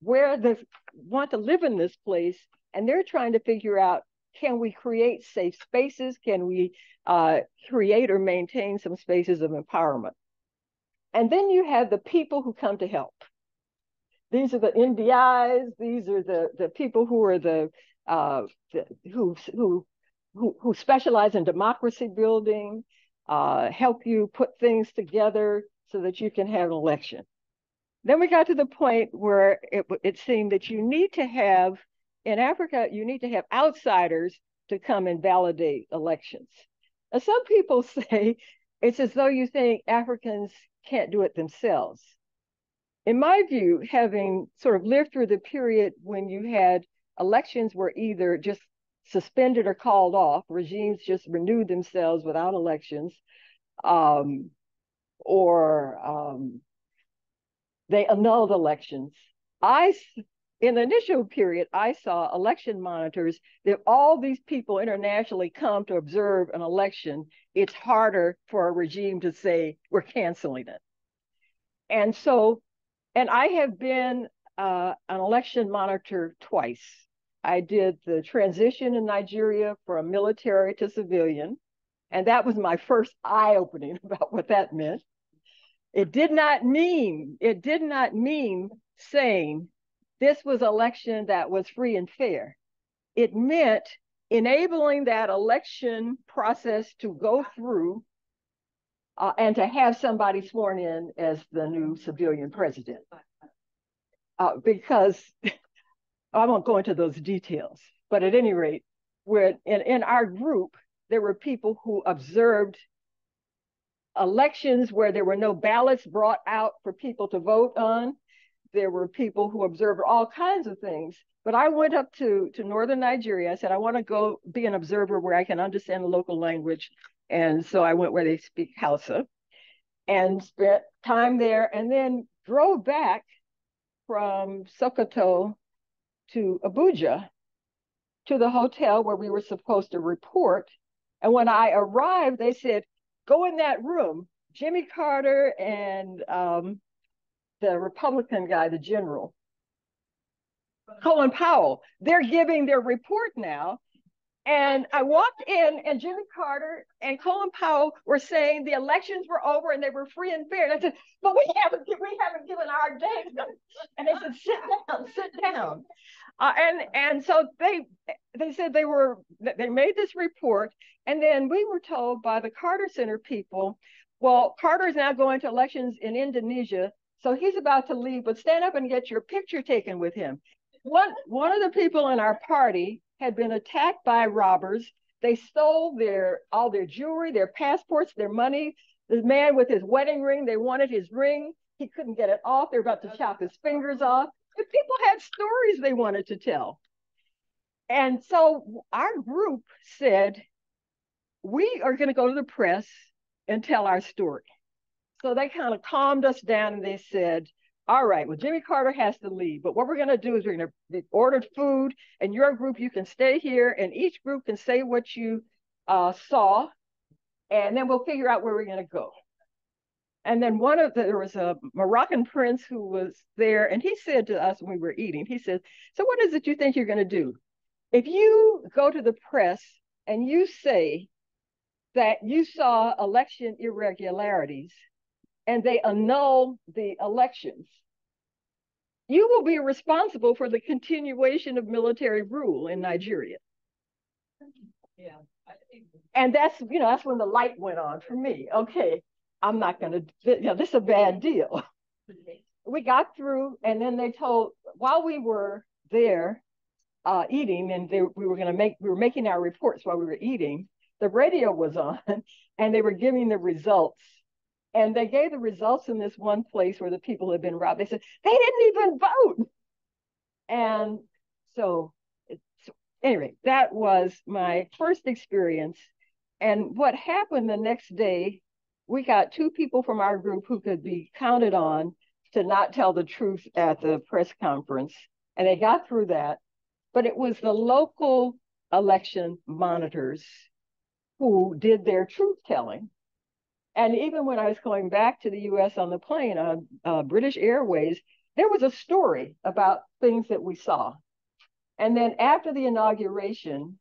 where this want to live in this place. And they're trying to figure out can we create safe spaces? Can we uh, create or maintain some spaces of empowerment? And then you have the people who come to help. These are the NDIs. These are the, the people who are the, uh, the who, who, who, specialize in democracy building uh, help you put things together so that you can have an election. Then we got to the point where it, it seemed that you need to have, in Africa, you need to have outsiders to come and validate elections. Now, some people say it's as though you think Africans can't do it themselves. In my view, having sort of lived through the period when you had elections were either just suspended or called off, regimes just renewed themselves without elections, um, or um, they annulled elections. I, in the initial period, I saw election monitors that all these people internationally come to observe an election. It's harder for a regime to say we're canceling it. And so, and I have been uh, an election monitor twice. I did the transition in Nigeria from military to civilian. And that was my first eye opening about what that meant. It did not mean, it did not mean saying this was election that was free and fair. It meant enabling that election process to go through uh, and to have somebody sworn in as the new civilian president. Uh, because I won't go into those details, but at any rate, we're in, in our group, there were people who observed elections where there were no ballots brought out for people to vote on. There were people who observed all kinds of things. But I went up to, to northern Nigeria. I said, I want to go be an observer where I can understand the local language. And so I went where they speak Hausa and spent time there and then drove back from Sokoto to Abuja to the hotel where we were supposed to report. And when I arrived, they said, go in that room. Jimmy Carter and um, the Republican guy, the general, Colin Powell, they're giving their report now. And I walked in, and Jimmy Carter and Colin Powell were saying the elections were over and they were free and fair. And I said, "But we haven't, we haven't given our date." And they said, "Sit down, sit down." Uh, and and so they they said they were they made this report, and then we were told by the Carter Center people, well, Carter is now going to elections in Indonesia, so he's about to leave, but stand up and get your picture taken with him. One one of the people in our party had been attacked by robbers. They stole their all their jewelry, their passports, their money. The man with his wedding ring, they wanted his ring. He couldn't get it off. They're about to chop his fingers off. And people had stories they wanted to tell. And so our group said, we are going to go to the press and tell our story. So they kind of calmed us down and they said, all right, well, Jimmy Carter has to leave, but what we're going to do is we're going to order food, and your group, you can stay here, and each group can say what you uh, saw, and then we'll figure out where we're going to go. And then one of the, there was a Moroccan prince who was there, and he said to us when we were eating, he said, "So what is it you think you're going to do? If you go to the press and you say that you saw election irregularities, and they annul the elections, you will be responsible for the continuation of military rule in Nigeria. Yeah. And that's, you know, that's when the light went on for me. Okay, I'm not going to, you know, this is a bad deal. we got through, and then they told, while we were there uh, eating, and they, we were going to make, we were making our reports while we were eating, the radio was on, and they were giving the results and they gave the results in this one place where the people had been robbed. They said they didn't even vote. And so, so anyway, that was my first experience. And what happened the next day, we got two people from our group who could be counted on to not tell the truth at the press conference. And they got through that. But it was the local election monitors who did their truth telling and even when I was going back to the US on the plane on uh, British Airways, there was a story about things that we saw. And then after the inauguration,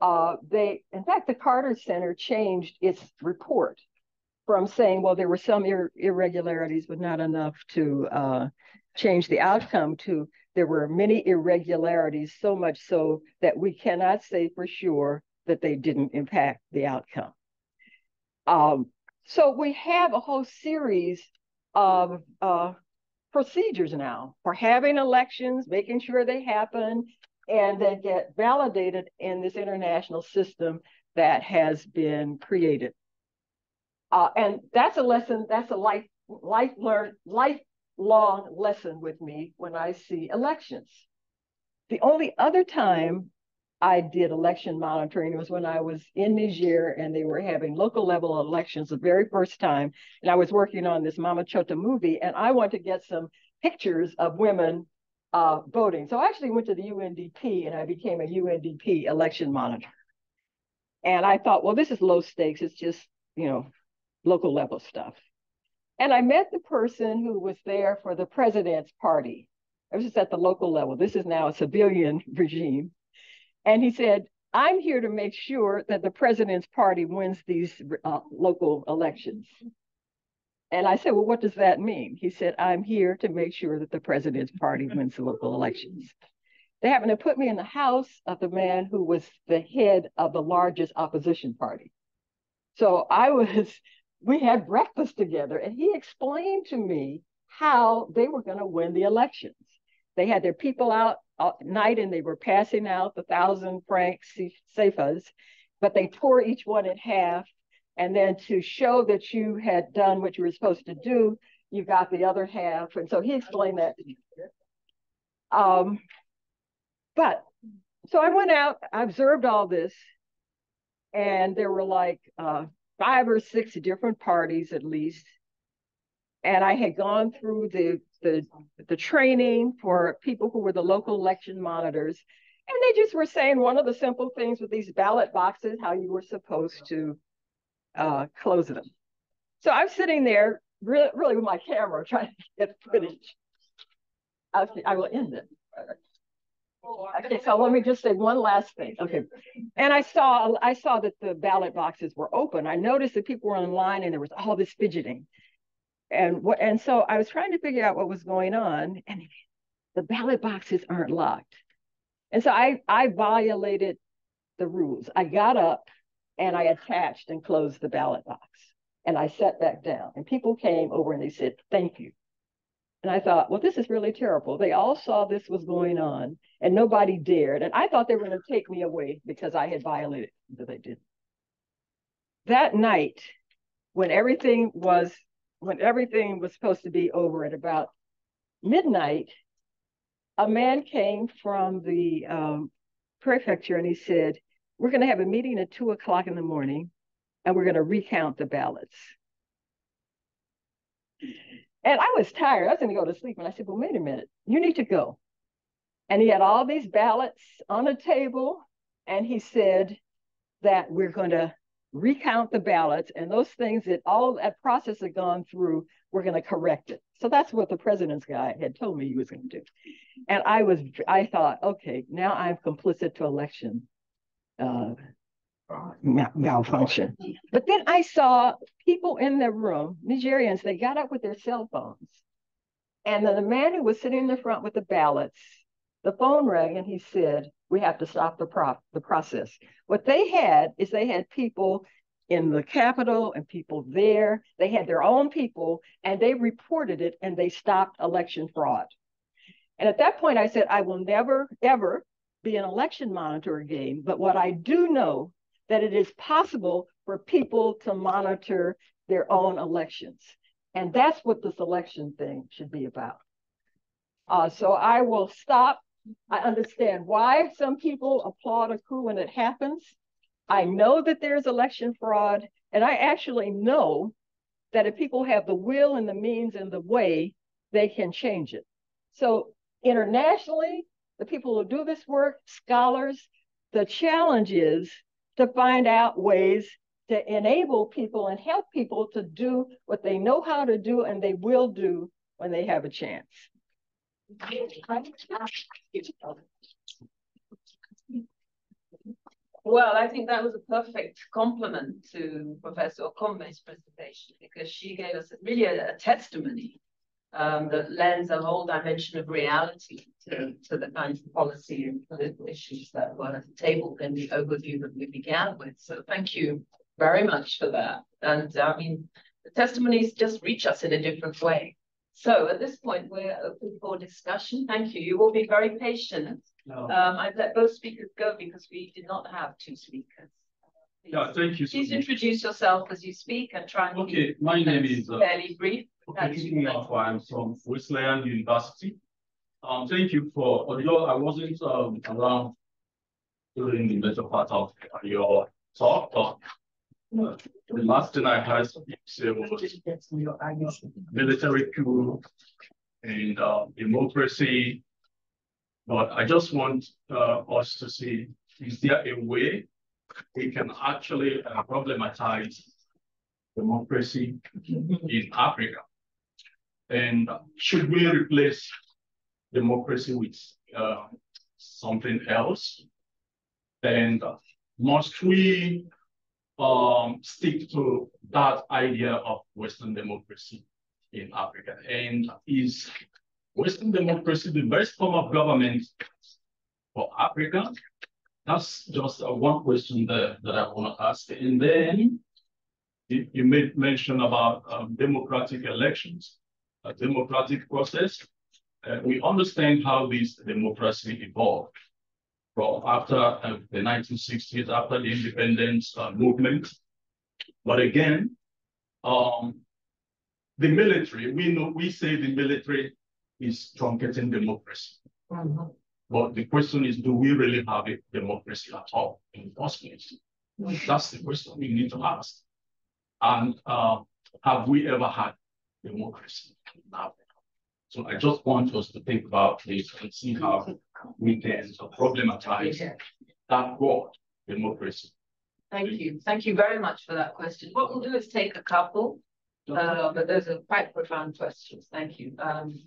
uh, they, in fact, the Carter Center changed its report from saying, well, there were some ir irregularities, but not enough to uh, change the outcome, to there were many irregularities, so much so that we cannot say for sure that they didn't impact the outcome. Um, so we have a whole series of uh, procedures now for having elections, making sure they happen, and they get validated in this international system that has been created. Uh, and that's a lesson, that's a life, life learned, life long lesson with me when I see elections. The only other time I did election monitoring It was when I was in Niger and they were having local level elections the very first time. And I was working on this Mama Chota movie and I wanted to get some pictures of women uh, voting. So I actually went to the UNDP and I became a UNDP election monitor. And I thought, well, this is low stakes. It's just, you know, local level stuff. And I met the person who was there for the president's party. It was just at the local level. This is now a civilian regime. And he said, I'm here to make sure that the president's party wins these uh, local elections. And I said, Well, what does that mean? He said, I'm here to make sure that the president's party wins the local elections. They happened to put me in the house of the man who was the head of the largest opposition party. So I was, we had breakfast together, and he explained to me how they were going to win the elections. They had their people out at night and they were passing out the thousand franc CFAs, but they tore each one in half and then to show that you had done what you were supposed to do, you got the other half. And so he explained that. Um, but so I went out, I observed all this, and there were like uh, five or six different parties at least. And I had gone through the, the, the training for people who were the local election monitors. And they just were saying one of the simple things with these ballot boxes, how you were supposed to uh, close them. So I'm sitting there really, really with my camera trying to get footage. I'll, I will end it. Okay, so let me just say one last thing. Okay, and I saw I saw that the ballot boxes were open. I noticed that people were online and there was all this fidgeting, and what and so I was trying to figure out what was going on, and the ballot boxes aren't locked, and so I I violated the rules. I got up and I attached and closed the ballot box. And I sat back down, and people came over and they said, Thank you. And I thought, well, this is really terrible. They all saw this was going on and nobody dared. And I thought they were going to take me away because I had violated, but they didn't. That night, when everything was when everything was supposed to be over at about midnight, a man came from the um, prefecture and he said, we're going to have a meeting at two o'clock in the morning and we're going to recount the ballots. And I was tired. I was going to go to sleep. And I said, Well, wait a minute. You need to go. And he had all these ballots on a table. And he said that we're going to recount the ballots and those things that all that process had gone through, we're going to correct it. So that's what the president's guy had told me he was going to do. And I was, I thought, okay, now I'm complicit to election uh, malfunction. But then I saw people in the room, Nigerians, they got up with their cell phones. And then the man who was sitting in the front with the ballots, the phone rang and he said, we have to stop the, pro- the process. What they had is they had people in the Capitol and people there. They had their own people and they reported it and they stopped election fraud. And at that point, I said, I will never, ever be an election monitor again, but what I do know that it is possible for people to monitor their own elections. And that's what this election thing should be about. Uh, so I will stop. I understand why some people applaud a coup when it happens. I know that there's election fraud, and I actually know that if people have the will and the means and the way, they can change it. So internationally, the people who do this work, scholars, the challenge is to find out ways to enable people and help people to do what they know how to do and they will do when they have a chance. Well, I think that was a perfect complement to Professor Okome's presentation because she gave us really a, a testimony um, that lends a whole dimension of reality to, to the kinds of policy and political issues that were at the table in the overview that we began with. So thank you very much for that. And I mean, the testimonies just reach us in a different way. So at this point, we're open for discussion. Thank you. You will be very patient. No. Um, I've let both speakers go because we did not have two speakers. Yeah, thank you. So Please much. introduce yourself as you speak and try and Okay, my name is uh, fairly brief. Okay. I'm from Wesleyan University. Um, thank you for, although I wasn't um, around during the better part of your talk, but the last thing I say was military coup and uh, democracy. But I just want uh, us to see, is there a way we can actually uh, problematize democracy in Africa? And should we replace democracy with uh, something else? And must we um, stick to that idea of Western democracy in Africa? And is Western democracy the best form of government for Africa? That's just uh, one question there that I want to ask. And then you, made mention about um, democratic elections, a democratic process. Uh, we understand how this democracy evolved from after uh, the 1960s, after the independence uh, movement. But again, um, the military, we know, we say the military is truncating democracy. But the question is, do we really have a democracy at all in the first place? That's the question we need to ask. And uh, have we ever had democracy Africa? So I just want us to think about this and see how we can problematize that word, democracy. Thank you. Thank you very much for that question. What we'll do is take a couple, uh, but those are quite profound questions. Thank you. Um,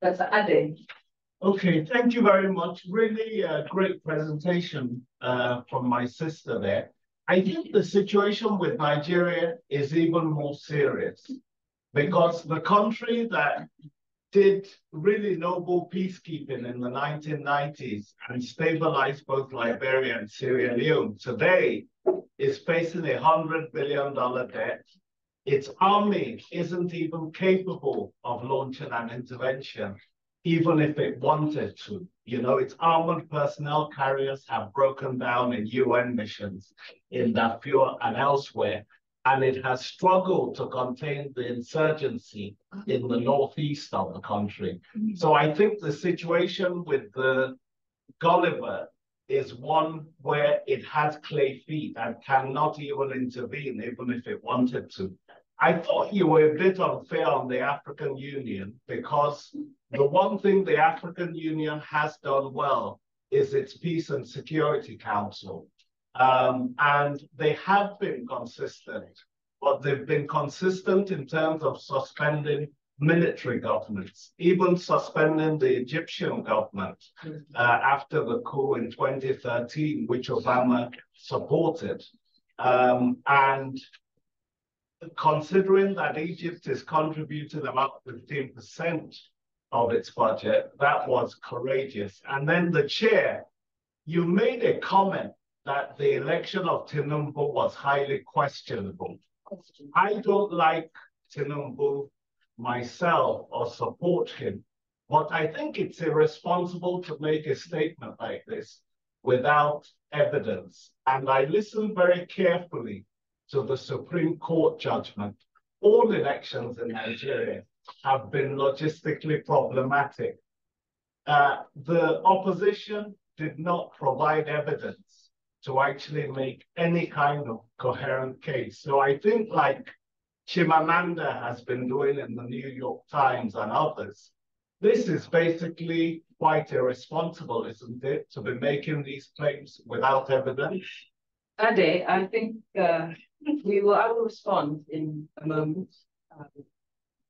that's Ade. Okay, thank you very much. Really a great presentation uh, from my sister there. I think the situation with Nigeria is even more serious because the country that did really noble peacekeeping in the 1990s and stabilized both Liberia and Sierra Leone today is facing a $100 billion debt. Its army isn't even capable of launching an intervention even if it wanted to. You know, its armored personnel carriers have broken down in UN missions in Darfur and elsewhere, and it has struggled to contain the insurgency in the northeast of the country. Mm-hmm. So I think the situation with the Gulliver is one where it has clay feet and cannot even intervene, even if it wanted to. I thought you were a bit unfair on the African Union because the one thing the African Union has done well is its Peace and Security Council. Um, and they have been consistent, but they've been consistent in terms of suspending military governments, even suspending the Egyptian government uh, after the coup in 2013, which Obama supported. Um, and considering that Egypt is contributing about 15% of its budget, that was courageous. And then the chair, you made a comment that the election of Tinubu was highly questionable. I don't like Tinubu myself or support him, but I think it's irresponsible to make a statement like this without evidence. And I listened very carefully to the Supreme Court judgment. All elections in Nigeria have been logistically problematic. Uh, the opposition did not provide evidence to actually make any kind of coherent case. So I think like Chimamanda has been doing in the New York Times and others, this is basically quite irresponsible, isn't it, to be making these claims without evidence? Ade, I think uh, we will, I will respond in a moment. Um,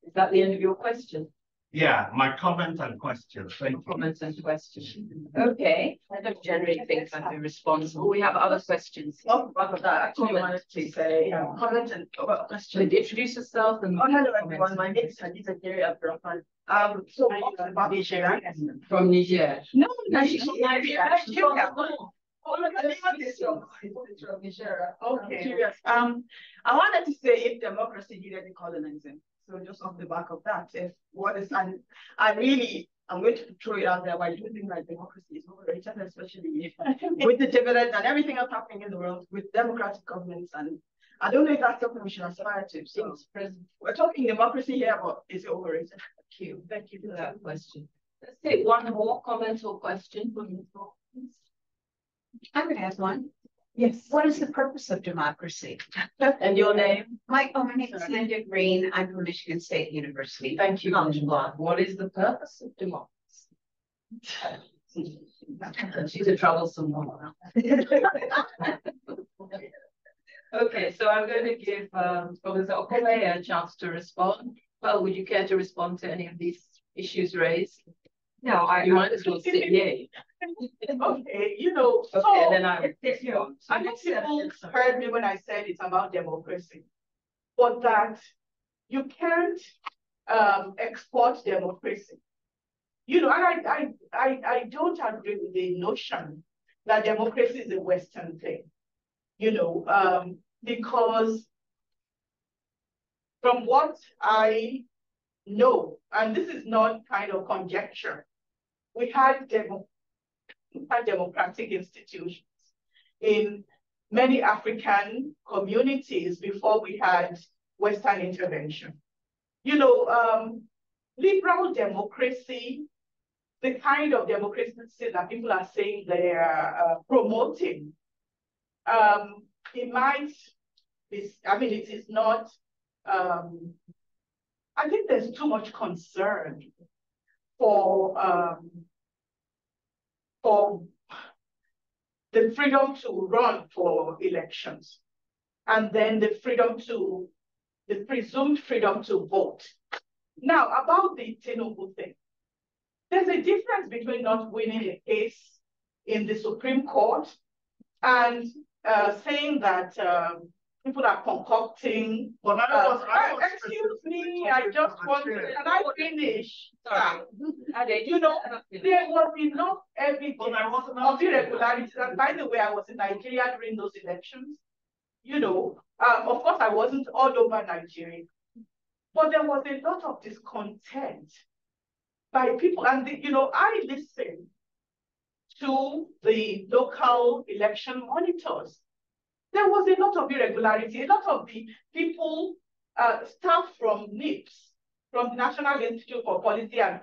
is that the end of your question? Yeah, my comment and question. Thank you. Comments and questions. Okay, I don't generally think I'd be responsible. We have other questions. Oh, rather that, I actually Comment, wanted to please. say, um, comment and well, So question. introduce yourself and. Oh, hello, everyone. My name is Hadiza Jerry Abdurrahman. Um, so what about Nigeria? From Niger. No, Nigeria. Nigeria. Nigeria. Oh, look, I think from, from Nigeria. Okay. Um, I wanted to say if democracy needed colonizing. So just off the back of that, if what is, and I really I'm going to throw it out there, but I do think that democracy is overrated, especially with the dividends and everything else happening in the world with democratic governments. And I don't know if that's something we should aspire to. So we're talking democracy here, but is it overrated? Thank you. Thank you for that mm-hmm. question. Let's take one more comment or question. I would ask one. Yes. What is the purpose of democracy? And your name? My, oh, my name is Linda Green. I'm from Michigan State University. Thank you, College Linda. What is the purpose of democracy? She's a troublesome one. Okay, so I'm going to give um, Professor Okome a chance to respond. Well, would you care to respond to any of these issues raised? No, I. You might as well sit yay. Okay, you know, Okay, so then I. you know, I know people heard me when I said it's about democracy, but that you can't um, export democracy. You know, and I, I, I, I don't agree with the notion that democracy is a Western thing. You know, um, because from what I know, and this is not kind of conjecture, we had demo, we had democratic institutions in many African communities before we had Western intervention. You know, um, liberal democracy, the kind of democracy that people are saying they're uh, promoting, um, it might be, I mean, it is not, um, I think there's too much concern for, um, for the freedom to run for elections and then the freedom to, the presumed freedom to vote. Now, about the Tinubu thing, there's a difference between not winning a case in the Supreme Court and uh, saying that um, people are concocting. But I uh, was, I was excuse me, I just want to, can I finish? Sorry. You know, there was enough evidence But I wasn't of irregularities. And by the way, I was in Nigeria during those elections. You know, um, of course, I wasn't all over Nigeria, but there was a lot of discontent by people. And, the, you know, I listened to the local election monitors. There was a lot of irregularity. A lot of the people, uh, staff from NIPSS, from the National Institute for Policy and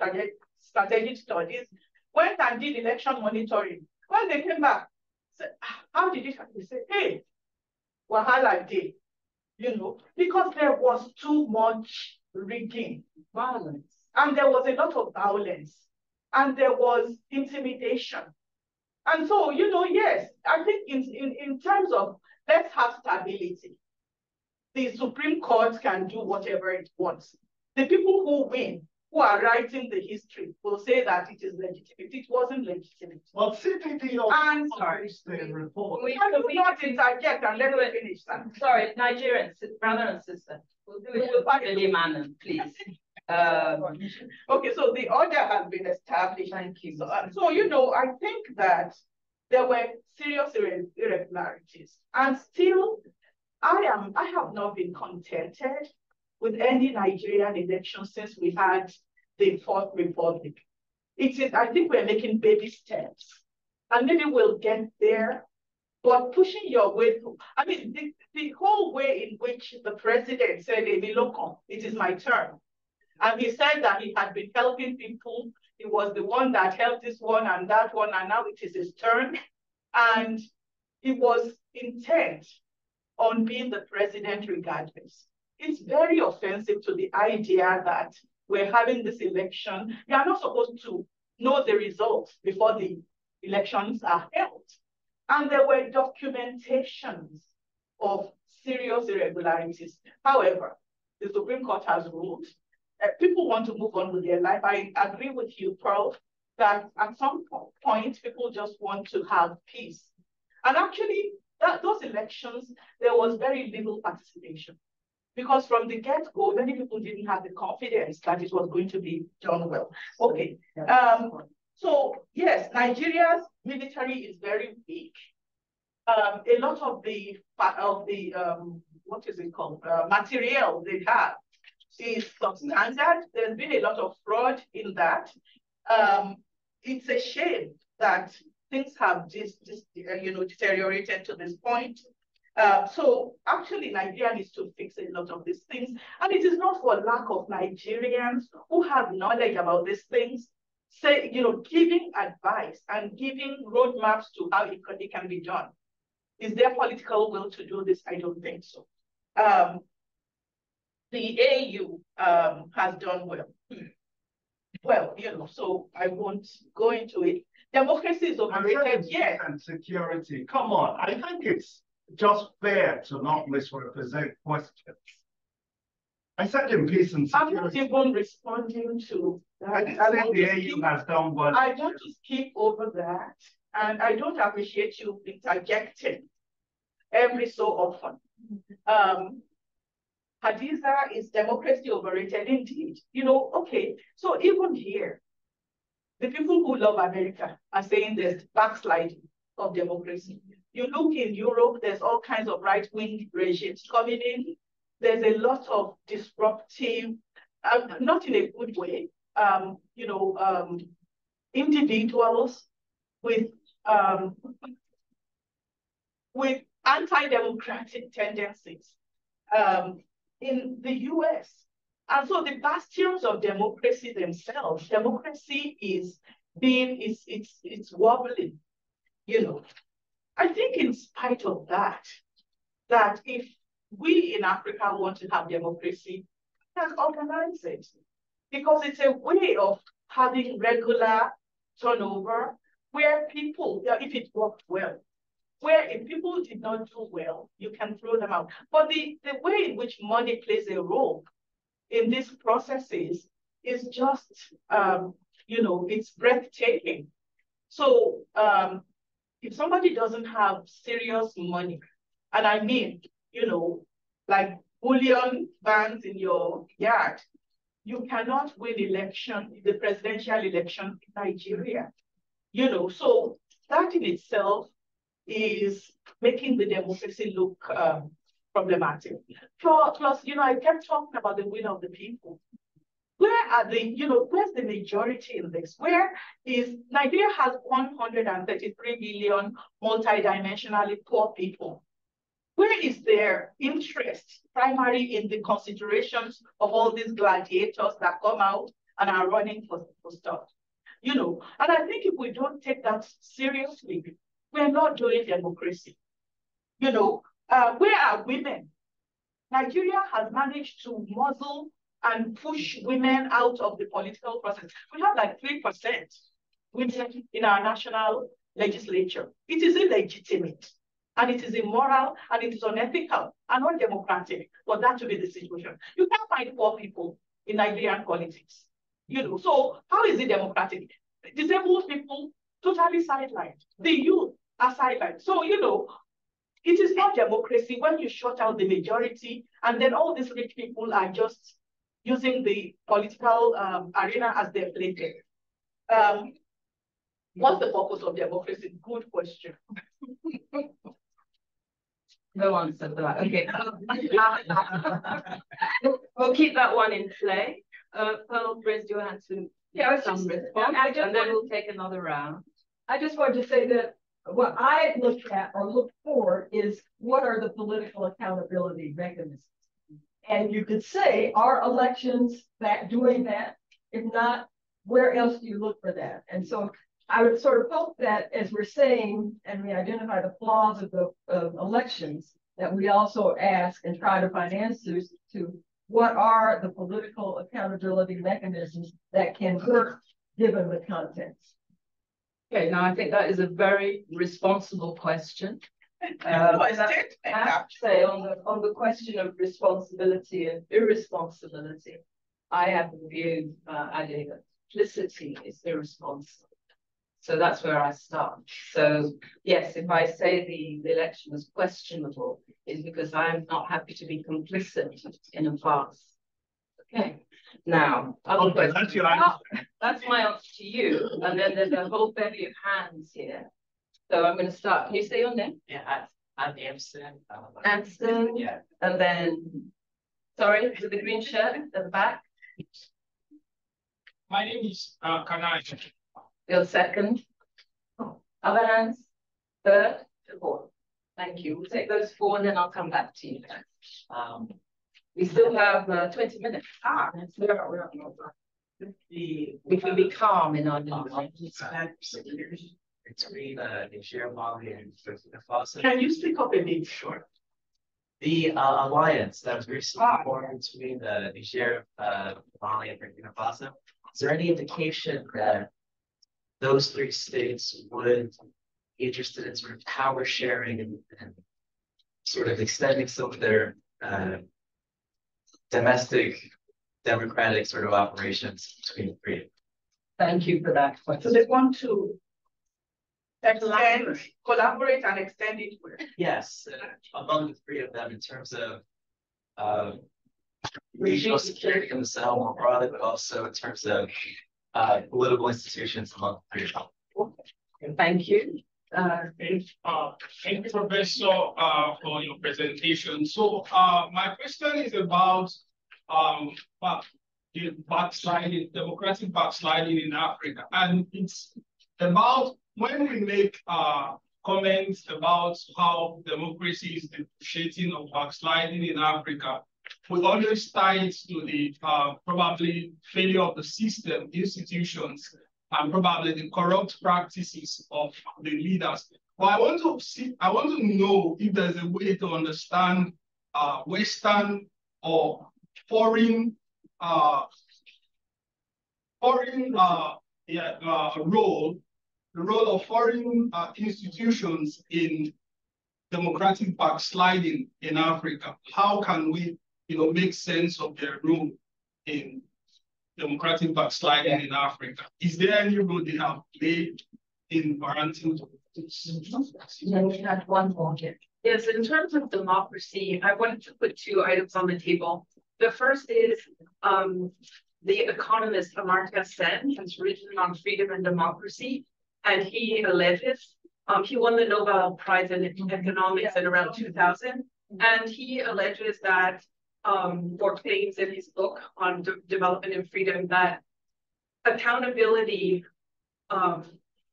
Strategic Studies, went and did election monitoring. When they came back, said, how did it happen? They said, hey, Wahala day, you know, because there was too much rigging, Violence. and there was a lot of violence, and there was intimidation. And so, you know, yes, I think in, in, in terms of let's have stability, the Supreme Court can do whatever it wants. The people who win, who are writing the history, will say that it is legitimate. It wasn't legitimate. Well, CPD also And published the report. We- can you not interject and let me finish that? Sorry, Nigerians, brother and sister. We'll do it in a friendly manner, please. Um, Okay, so the order has been established. thank you. So, uh, so, you know, I think that there were serious irregularities. And still, I am, I have not been contented with any Nigerian election since we had the Fourth Republic. It is, I think we're making baby steps. And maybe we'll get there. But pushing your way through, I mean, the, the whole way in which the president said, it is my turn. And he said that he had been helping people. He was the one that helped this one and that one, and now it is his turn. And he was intent on being the president regardless. It's very offensive to the idea that we're having this election. You are not supposed to know the results before the elections are held. And there were documentations of serious irregularities. However, the Supreme Court has ruled uh, people want to move on with their life. I agree with you, Pearl, that at some point people just want to have peace. And actually, that those elections, there was very little participation. Because from the get-go, many people didn't have the confidence that it was going to be done well. Okay. Um, so yes, Nigeria's military is very weak. Um, a lot of the of the um, what is it called uh, material they have is substandard. There's been a lot of fraud in that. Um, it's a shame that things have just, just you know, deteriorated to this point. Uh, so actually, Nigeria needs to fix a lot of these things. And it is not for lack of Nigerians who have knowledge about these things, say, you know, giving advice and giving roadmaps to how it, it can be done. Is there political will to do this? I don't think so. Um, the AU um, has done well. Well, you know, so I won't go into it. Democracy is overrated, yes. And security, come on. I think it's just fair to not misrepresent questions. I said in peace and security. I'm not even responding to I that. I want the AU has done well. I want to skip over that, and I don't appreciate you interjecting every so often. Um, Hadiza, is democracy overrated? Indeed. You know, okay, so even here, the people who love America are saying there's backsliding of democracy. You look in Europe, there's all kinds of right-wing regimes coming in. There's a lot of disruptive, uh, not in a good way, um, you know, um, individuals with um, with anti-democratic tendencies um, in the US. And so the bastions of democracy themselves, democracy is being, is it's it's wobbling, you know. I think in spite of that, that if we in Africa want to have democracy, we can organize it. Because it's a way of having regular turnover where people, if it worked well, where if people did not do well, you can throw them out. But the, the way in which money plays a role in these processes is just, um, you know, it's breathtaking. So um, if somebody doesn't have serious money, and I mean, you know, like bullion banks in your yard, you cannot win election, the presidential election in Nigeria. You know, so that in itself is making the democracy look um, problematic. Plus, plus, you know, I kept talking about the will of the people. Where are the, you know, where's the majority in this? Where is Nigeria has 133 million multidimensionally poor people. Where is their interest primary in the considerations of all these gladiators that come out and are running for, for stuff? You know, and I think if we don't take that seriously, we're not doing democracy. You know, uh, where are women? Nigeria has managed to muzzle and push women out of the political process. We have like 3% women in our national legislature. It is illegitimate and it is immoral and it is unethical and undemocratic for that to be the situation. You can't find poor people in Nigerian politics. You know, so how is it democratic? Disabled people totally sidelined. The youth are sidelined. So, you know, it is not democracy when you shut out the majority and then all these rich people are just using the political um, arena as their plaything. Um, what's the purpose of democracy? Good question. No answer said that. Okay. we'll keep that one in play. Uh, Pearl, raise your hand to Yeah, some just- response, I just and then we'll take another round. I just wanted to say that what I look at or look for is what are the political accountability mechanisms? And you could say, are elections that doing that? If not, where else do you look for that? And so I would sort of hope that as we're saying, and we identify the flaws of the of elections, that we also ask and try to find answers to what are the political accountability mechanisms that can work given the context. Okay, now I think that is a very responsible question. Um, I have to say on the, on the question of responsibility and irresponsibility, I have the view, uh, Ade, that complicity is irresponsible. So that's where I start. So yes, if I say the, the election was questionable, it's because I'm not happy to be complicit in a farce. Okay, now, other Okay, that's your answer. That's my answer to you, and then there's a whole bevy of hands here. So I'm gonna start, can you say your name? Yeah, I'm Anderson. Anston, Yeah. and then, sorry, with the green shirt at the back. My name is uh, Kanai. Your second. Other hands? Third? Fourth. Thank you. We'll take those four and then I'll come back to you. Um, we still have uh, 20 minutes. Ah, the, we can be calm in our Between uh, Niger, Mali, and Burkina Faso. Can you speak up a bit? Sure. The uh, alliance that was recently formed between the Niger, uh, Mali, and Burkina Faso. Is there any indication that those three states would be interested in sort of power sharing and, and sort of extending some of their uh, domestic democratic sort of operations between the three? Thank you for that So they want to extend, collaborate and extend it where? Yes, uh, among the three of them in terms of uh, regional security in the Sahel more broadly, but also in terms of uh, political institutions among the three of them. Thank you. Uh, thank you, Professor, uh, for your presentation. So, uh, my question is about um, back, backsliding, democratic backsliding in Africa, and it's about when we make uh, comments about how democracy is depreciating or backsliding in Africa, we always tie it to the uh, probably failure of the system, institutions, and probably the corrupt practices of the leaders. But I want to see, I want to know if there's a way to understand uh, Western or foreign uh, foreign uh, yeah, uh, role, the role of foreign uh, institutions in democratic backsliding in Africa. How can we, you know, make sense of their role in democratic backsliding in Africa? Is there any role they have played in warranting? Then we had one more. Yes, in terms of democracy, I wanted to put two items on the table. The first is um, the economist Amartya Sen has written on freedom and democracy, and he alleges um, he won the Nobel Prize in economics in around 2000, and he alleges that um, or claims in his book on de development and freedom that accountability um,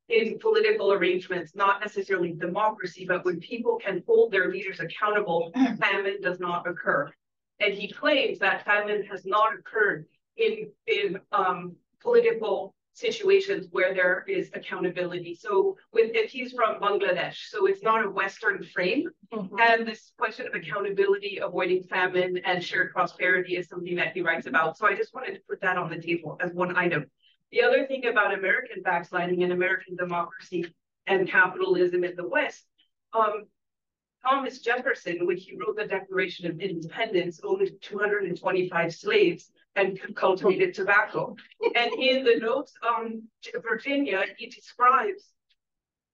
in political arrangements, not necessarily democracy, but when people can hold their leaders accountable, famine does not occur. And he claims that famine has not occurred in, in um, political situations where there is accountability. So with if he's from Bangladesh, so it's not a Western frame. Mm-hmm. And this question of accountability, avoiding famine, and shared prosperity is something that he writes about. So I just wanted to put that on the table as one item. The other thing about American backsliding and American democracy and capitalism in the West, um, Thomas Jefferson, when he wrote the Declaration of Independence, owned 225 slaves and cultivated tobacco. And in the notes on Virginia, he describes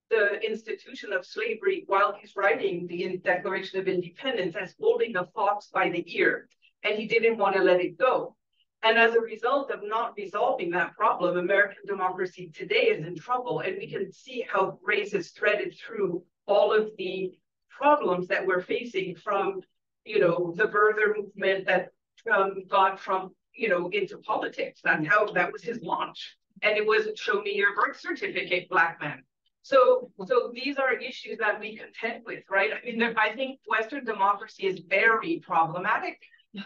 the institution of slavery while he's writing the Declaration of Independence as holding a fox by the ear. And he didn't want to let it go. And as a result of not resolving that problem, American democracy today is in trouble. And we can see how race is threaded through all of the problems that we're facing from, you know, the birther movement that um, got from, you know, into politics. That's how that was his launch. And it was show me your birth certificate, black man. So, so these are issues that we contend with, right? I mean, I think Western democracy is very problematic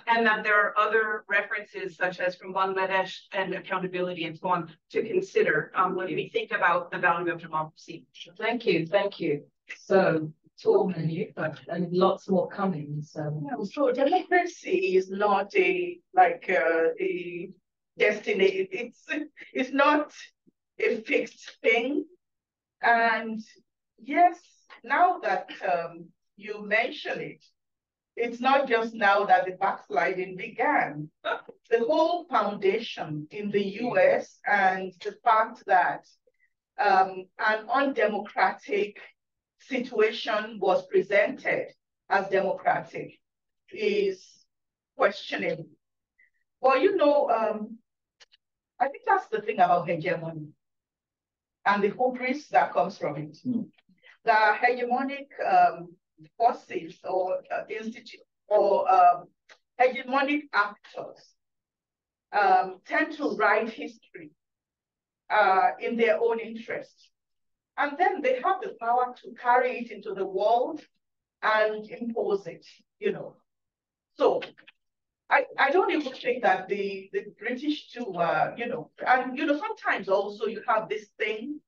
and that there are other references such as from Bangladesh and accountability and so on to consider um, when we think about the value of democracy. Thank you, thank you. So tall menu, but and lots more coming. So, yeah, so democracy is not a like uh, a destiny. It's it's not a fixed thing. And yes, now that um, you mention it, it's not just now that the backsliding began. The whole foundation in the US and the fact that um, an undemocratic situation was presented as democratic is questionable. Well, you know, um, I think that's the thing about hegemony and the hubris that comes from it. Mm. The hegemonic um, forces or uh, institute or um, hegemonic actors um, tend to write history uh, in their own interest. And then they have the power to carry it into the world and impose it, you know. So I, I don't even think that the, the British too, uh, you know, and you know, sometimes also you have this thing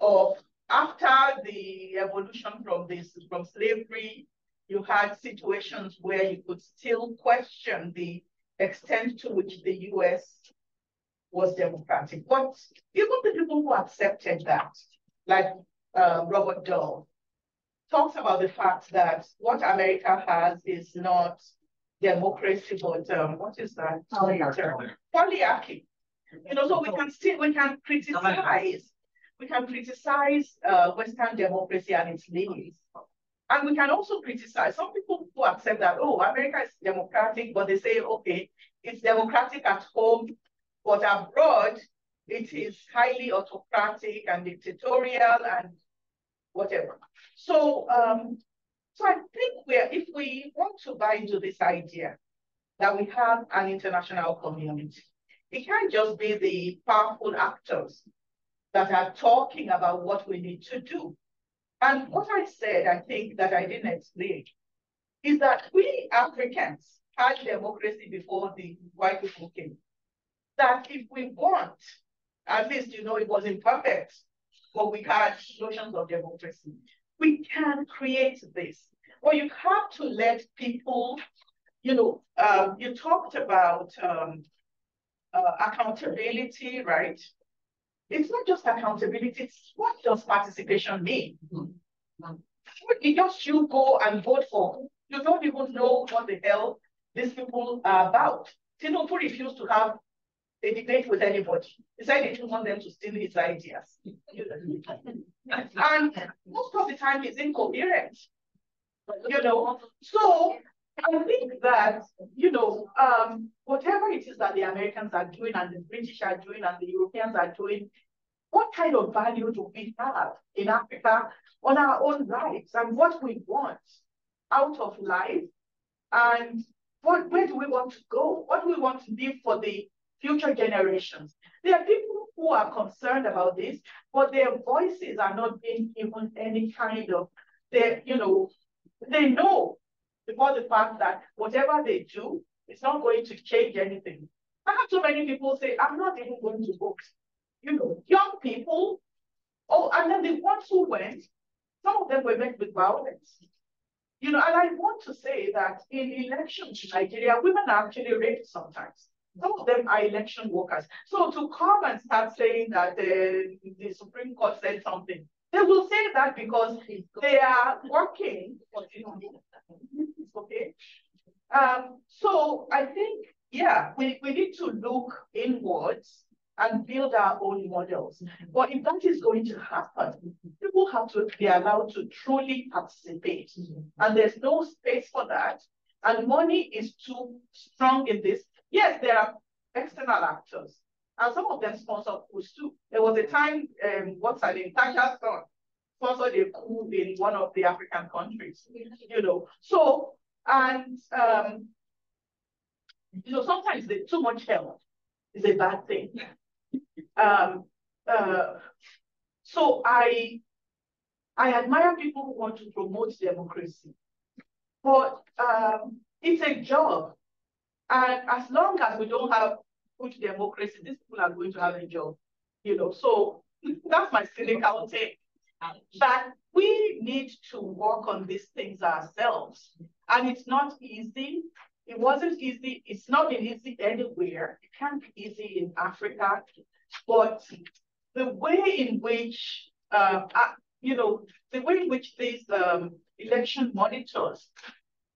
of after the evolution from this from slavery, you had situations where you could still question the extent to which the US was democratic. But even the people who accepted that, like uh, Robert Dahl, talks about the fact that what America has is not democracy, but um, what is that? Polyarchy. Polyarchy. You know, so we can still we can criticize, we can criticize uh, Western democracy and its limits. And we can also criticize some people who accept that, oh, America is democratic, but they say, okay, it's democratic at home, but abroad, it is highly autocratic and dictatorial and whatever. So, um, so I think we're, if we want to buy into this idea that we have an international community, it can't just be the powerful actors that are talking about what we need to do. And what I said, I think that I didn't explain, is that we Africans had democracy before the white people came. That if we want, at least, you know, it wasn't perfect, but we had notions of democracy. We can create this. But you have to let people, you know, um, you talked about um, uh, accountability, right? It's not just accountability, it's what does participation mean? Mm-hmm. It's just you go and vote for. You don't even know what the hell these people are about. Tinubu refused to have a debate with anybody. He said he didn't want them to steal his ideas. and most of the time he's incoherent. You know, so I think that, you know, um, whatever it is that the Americans are doing and the British are doing and the Europeans are doing, what kind of value do we have in Africa on our own lives and what we want out of life and what, where do we want to go? What do we want to leave for the future generations? There are people who are concerned about this, but their voices are not being given any kind of, they, you know, they know because the fact that whatever they do, it's not going to change anything. I have so many people say, I'm not even going to vote. You know, young people, oh, and then the ones who went, some of them were met with violence. You know, and I want to say that in elections in Nigeria, women are actually raped sometimes. Some of them are election workers. So to come and start saying that the, the Supreme Court said something, they will say that because they are working. Okay. Um, so I think, yeah, we, we need to look inwards and build our own models. But if that is going to happen, people have to be allowed to truly participate. And there's no space for that. And money is too strong in this. Yes, there are external actors. And some of them sponsor coups too. There was a time, um, what's her name, Thatcher's son sponsored a coup in one of the African countries, you know. So, and, um, you know, sometimes the, too much help is a bad thing. Um, uh, so I, I admire people who want to promote democracy, but um, it's a job. And as long as we don't have good democracy, these people are going to have a job, you know. So that's my cynical take. But we need to work on these things ourselves. And it's not easy. It wasn't easy. It's not been easy anywhere. It can't be easy in Africa. But the way in which, uh, uh, you know, the way in which these um, election monitors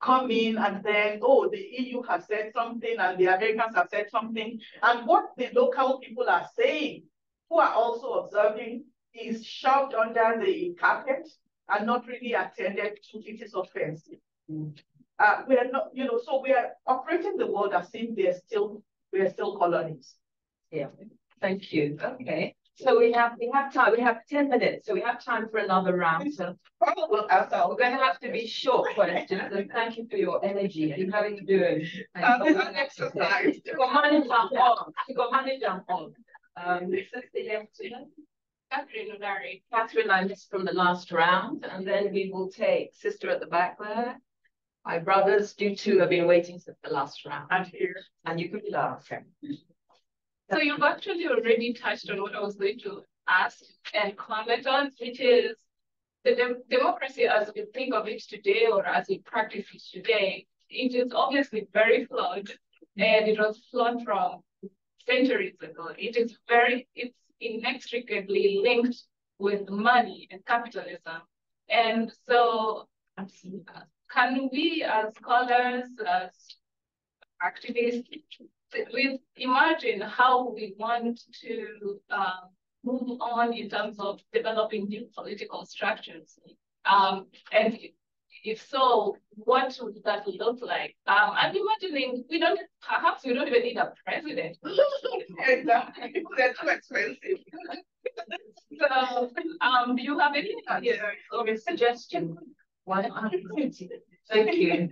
come in and then, oh, the EU has said something and the Americans have said something, and what the local people are saying, who are also observing, is shoved under the carpet and not really attended to, it is offensive. Uh, we are not, you know, so we are operating the world as if they're still, we are still colonies. Yeah. Thank you. Okay. So we have, we have time, we have ten minutes, so we have time for another round, so. Well, after- We're gonna have to be short questions, and thank you for your energy, you having to do it. This is exercise. You got manage and on, you got manage and on. Um, Sister Yeftuna. Catherine Larry. Catherine, I missed from the last round, and then we will take sister at the back there. My brothers, you two have been waiting since the last round. I'm here. And you could laugh. So you've actually already touched on what I was going to ask and comment on, which is the dem- democracy as we think of it today or as we practice it today, it is obviously very flawed and it was flawed from centuries ago. It is very, it's inextricably linked with money and capitalism. And so can we as scholars, as activists, we imagine how we want to um, move on in terms of developing new political structures. Um, and if so, what would that look like? Um, I'm imagining we don't, perhaps we don't even need a president. Exactly, they're too expensive. So, um, do you have any ideas or a suggestion? Why not? Thank you.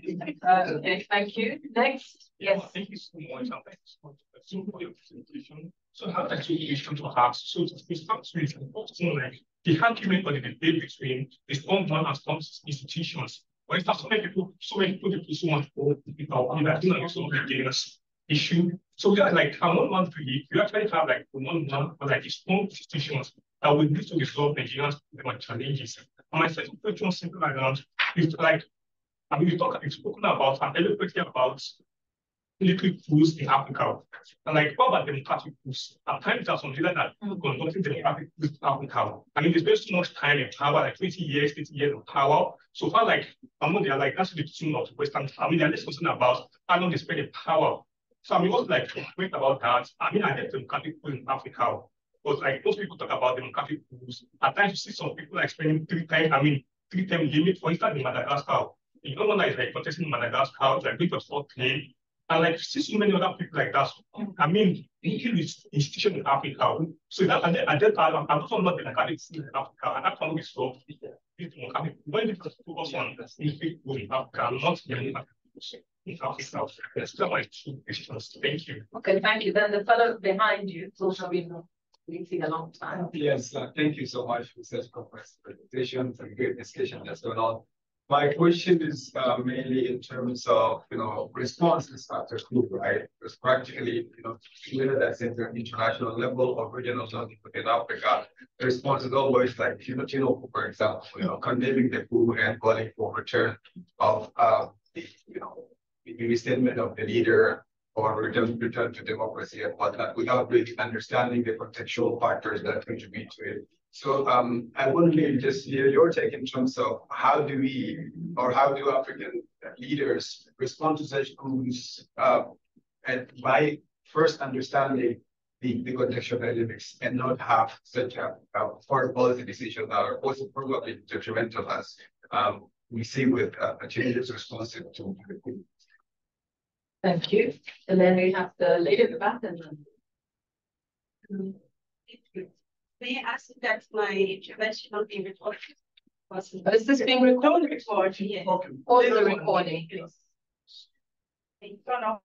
Uh, Okay, thank you. Next, yes. Thank you so much. so much for your presentation. So I have actually question to ask. So to start with, also like the argument or the debate between the strong man and strong institutions. It starts, so many people, so many people, people so much for people, and I think that's also the gainers issue. So we are like, I want one to you actually have like one man or like the strong institutions that will need to resolve Nigerians' challenges. And my second question, simple like that, is like, I mean, you talk, you've spoken about and eloquently about military coups in Africa. And like, what about democratic coups? At times, there are some leaders that conducting democratic coups in Africa. I mean, there's been so much time in power, like 20 years, 30 years of power. So far, like, among they are like, that's the tune of Western, I mean, they're just concerned about how long they spend in power. So I mean, what's like comment about that? I mean, I get democratic coups in Africa. Because like most people talk about democratic coups. At times you see some people like spending three times, I mean, three time limit, for instance, in Madagascar. You don't know that is like contesting in Madagascar, like going to sport claim. And like see so many other people like that. I mean, thinking is institution in Africa. So that and then and then I'm I'm also not democratic in Africa, and that's one we solve this democratic. When we focus on military coups in Africa, and not democratic coups in Africa. That's still my two questions. Thank you. Okay, thank you. Then the fellow behind you, it's also been waiting a long time. Yes, uh, thank you so much for such comprehensive presentation and great discussion that's going on. My question is uh, mainly in terms of, you know, responses after coup, right? Because practically, you know, whether that's at the international level or regional level within Africa, the response is always like, you know, Tinubu, for example, you know, condemning the coup and calling for return of, uh, the, you know, the restatement of the leader or return, return to democracy and whatnot without really understanding the contextual factors that contribute to it. So um, I want to just hear your take in terms of how do we or how do African leaders respond to such coups uh, and by first understanding the, the contextual dynamics and not have such a, a foreign policy decision that are also probably detrimental as um, we see with uh, changes responsive to the coup. Thank you. And then we have the lady at the back and then. May I ask if that my intervention will be recorded? Is this being recorded? Recorded, yes. Pause the recording, please. Turn off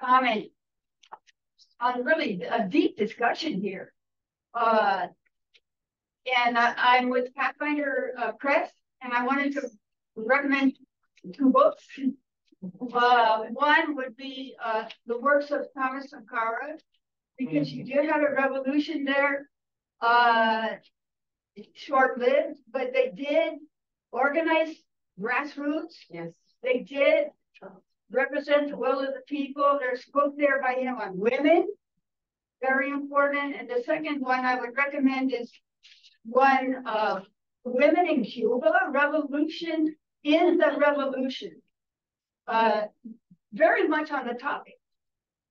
comment on really a deep discussion here. Uh, and I, I'm with Pathfinder uh, Press, and I wanted to recommend two books. Uh, one would be uh, the works of Thomas Sankara, because you did have a revolution there, uh, short-lived, but they did organize grassroots. Yes. They did represent the will of the people. There's a book there by him on women, very important. And the second one I would recommend is one of Women in Cuba, Revolution is the Revolution. Uh, very much on the topic.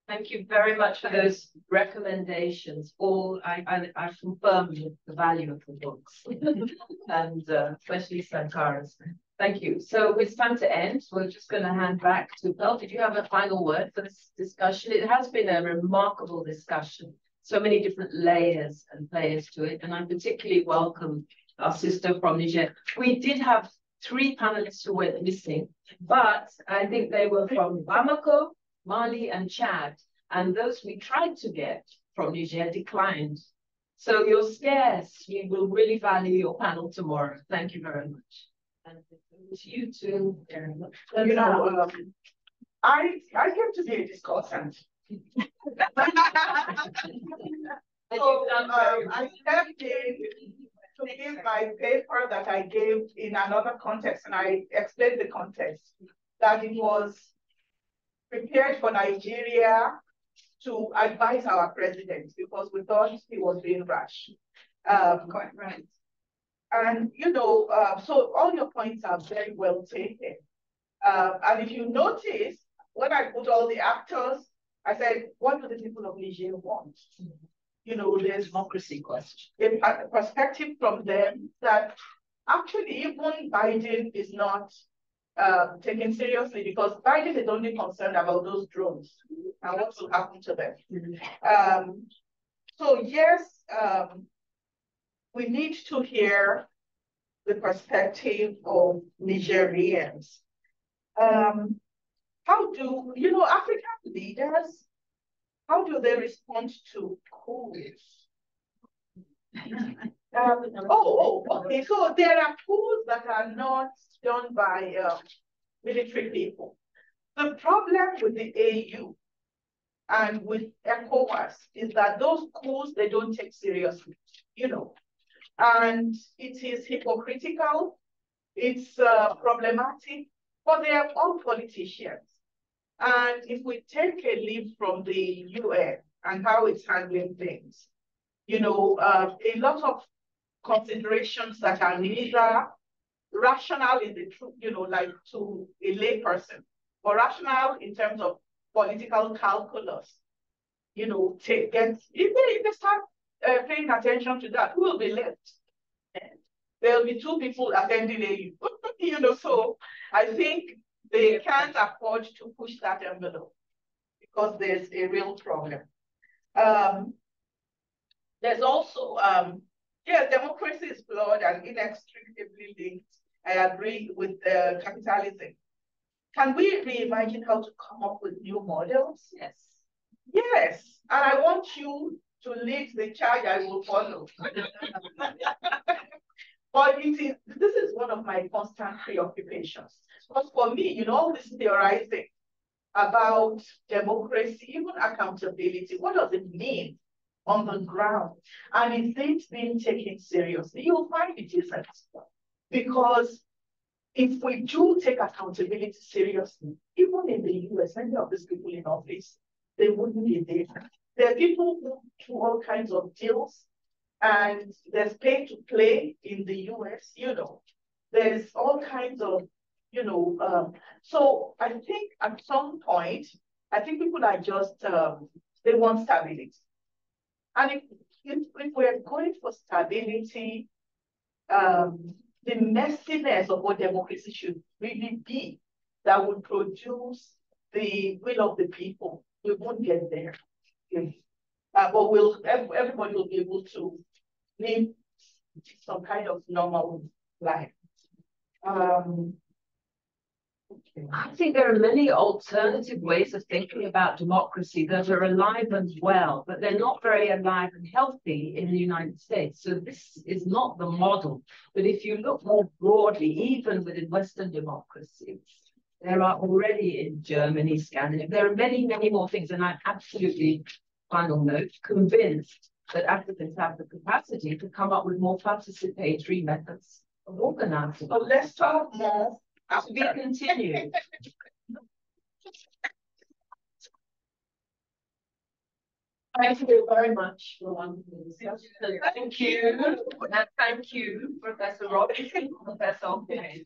Thank you very much for those recommendations. All I I, I confirm the value of the books and uh, especially Sankara's. Thank you. So it's time to end. We're just going to hand back to Pearl. Did you have a final word for this discussion? It has been a remarkable discussion. So many different layers and players to it. And I particularly welcome our sister from Niger. We did have three panelists who went missing, but I think they were from Bamako, Mali, and Chad. And those we tried to get from Niger declined. So you're scarce. We will really value your panel tomorrow. Thank you very much. And to you too, Erin. You know, um, I I came to be a discussant. so um, I stepped in to give my paper that I gave in another context, and I explained the context that it was prepared for Nigeria to advise our president because we thought he was being rash. Um, Quite right. And, you know, uh, so all your points are very well taken. Uh, and if you notice, when I put all the actors, I said, what do the people of Niger want? You know, there's democracy question. A perspective from them that actually even Biden is not uh, taken seriously because Biden is only concerned about those drones and what will happen to them. Um, so yes, um, we need to hear the perspective of Nigerians. Um, how do, you know, African leaders, how do they respond to coups? Um, oh, oh, okay. So there are coups that are not done by uh, military people. The problem with the AU and with ECOWAS is that those coups, they don't take seriously, you know. And it is hypocritical, it's uh, problematic, but they are all politicians. And if we take a leaf from the UN and how it's handling things, you know, uh, a lot of considerations that are neither rational in the truth, you know, like to a layperson, but rational in terms of political calculus. You know, take get if they, if they start uh, paying attention to that, who will be left? There'll be two people attending a, you know, so I think they can't afford to push that envelope because there's a real problem. Um, there's also, um, yeah, democracy is flawed and inextricably linked. I agree with uh, capitalism. Can we reimagine how to come up with new models? Yes. Yes, and I want you to lead the charge I will follow. but it is, this is one of my constant preoccupations. Because for me, you know, all this theorizing about democracy, even accountability, what does it mean on the ground? And if it being taken seriously? You'll find it isn't. Because if we do take accountability seriously, even in the US, many of these people in office, they wouldn't be there. There are people who do all kinds of deals, and there's pay to play in the US, you know. There's all kinds of, you know, um, so I think at some point, I think people are just, um, they want stability. And if, if, if we're going for stability, um, the messiness of what democracy should really be that would produce the will of the people. We won't get there. Uh, but we'll everybody will be able to live some kind of normal life. Um. I think there are many alternative ways of thinking about democracy that are alive and well, but they're not very alive and healthy in the United States. So this is not the model. But if you look more broadly, even within Western democracies, there are already in Germany, Scandinavia, there are many, many more things. And I'm absolutely, final note, convinced that Africans have the capacity to come up with more participatory methods of organizing. But let's talk more to be continued. Thank you very much for one discussion. Thank you, and thank you, Professor Robinson, Professor Hayes,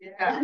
Yeah.